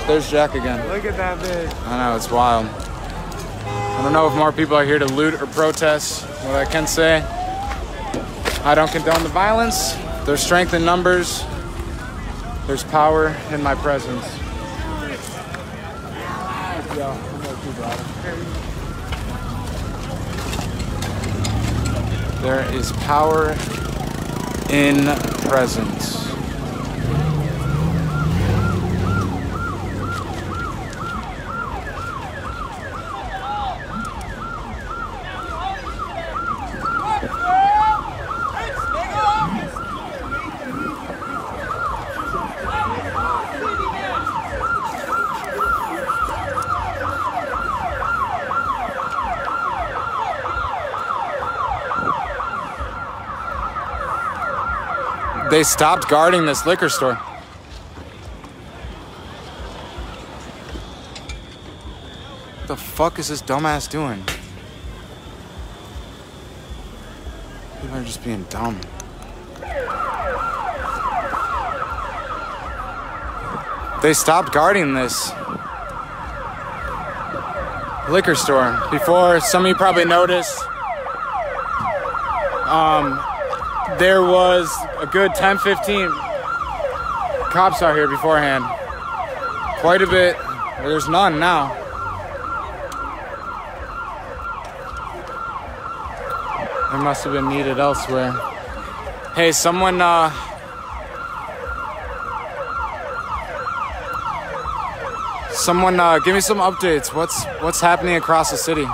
there's Jack again. Look at that bitch. I know it's wild. I don't know if more people are here to loot or protest. What I can say, I don't condone the violence. There's strength in numbers. There's power in my presence. There is power in presence. They stopped guarding this liquor store. What the fuck is this dumbass doing? People are just being dumb. They stopped guarding this liquor store. Before, some of you probably noticed, um, there was a good 10 15 cops out here beforehand. Quite a bit. There's none now. They must have been needed elsewhere. Hey, someone, uh, someone, uh, give me some updates. What's what's happening across the city?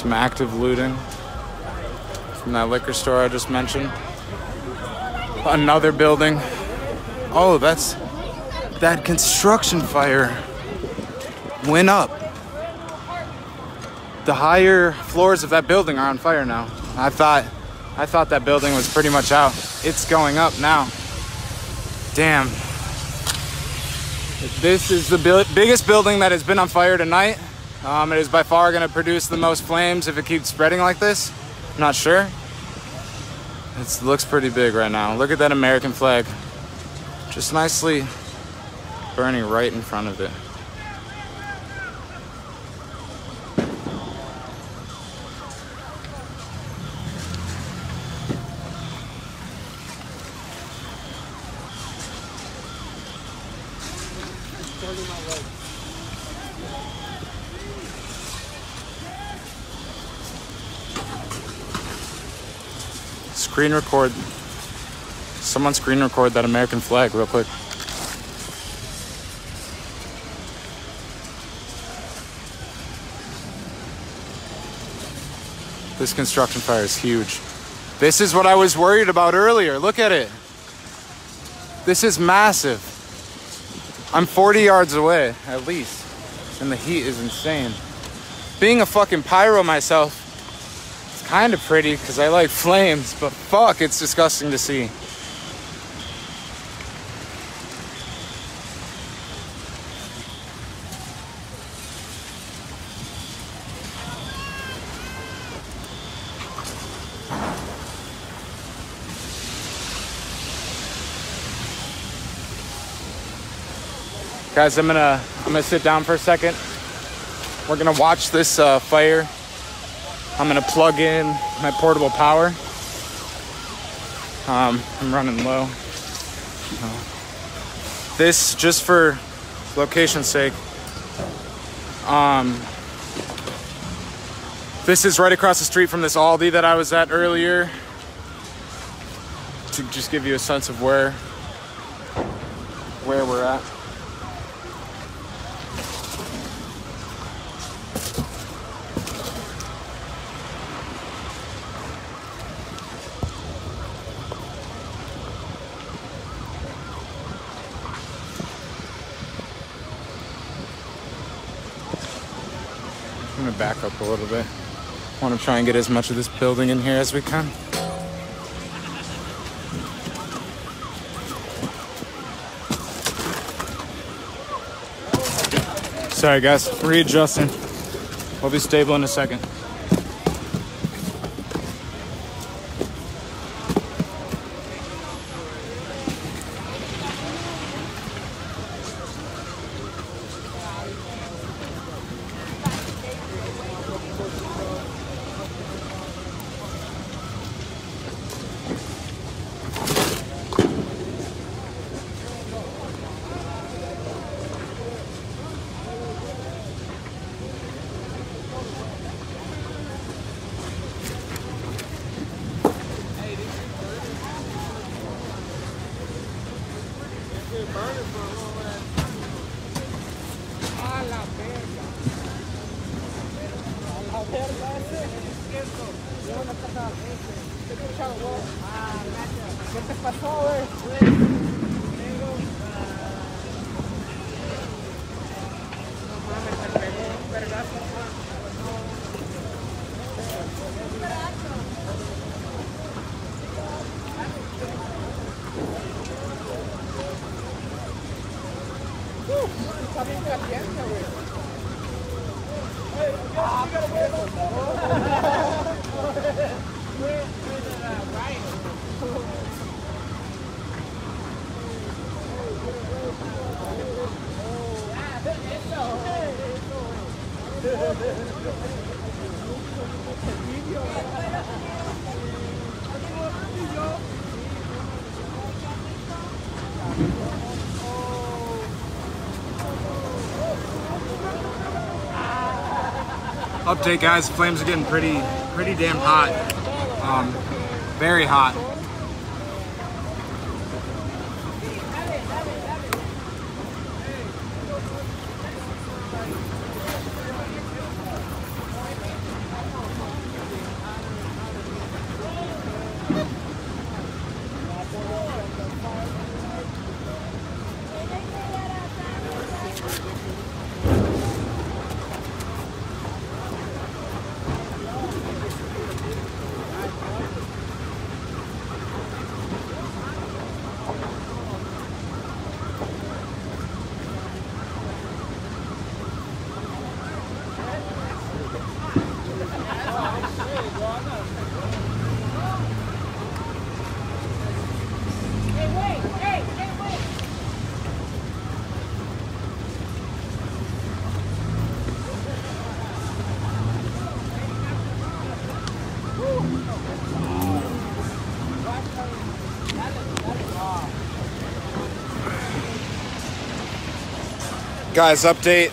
Some active looting from that liquor store I just mentioned. Another building. Oh, that's that construction fire went up. The higher floors of that building are on fire now. I thought I thought that building was pretty much out. It's going up now. Damn. This is the biggest building that has been on fire tonight. Um, it is by far going to produce the most flames if it keeps spreading like this. I'm not sure. It looks pretty big right now. Look at that American flag. Just nicely burning right in front of it. Screen record. Someone screen record that American flag real quick. This construction fire is huge. This is what I was worried about earlier. Look at it. This is massive. I'm 40 yards away, at least. And the heat is insane. Being a fucking pyro myself, it's kind of pretty because I like flames, but fuck, it's disgusting to see. Guys, I'm gonna I'm gonna sit down for a second. We're gonna watch this uh, fire. I'm gonna plug in my portable power. Um, I'm running low. Uh, this just for location's sake. Um, this is right across the street from this Aldi that I was at earlier. To just give you a sense of where where we're at. Back up a little bit. Want to try and get as much of this building in here as we can. Sorry guys, readjusting. We'll be stable in a second. Update, guys. The flames are getting pretty, pretty damn hot. Um, very hot. Guys, update.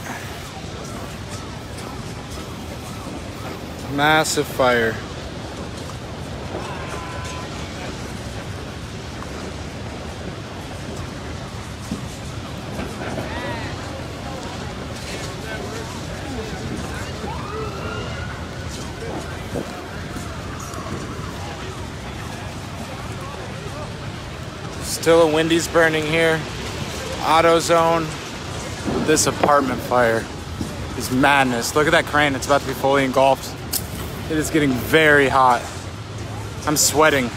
Massive fire. Still a Wendy's burning here. AutoZone. This apartment fire is madness. Look at that crane. It's about to be fully engulfed. It is getting very hot. I'm sweating.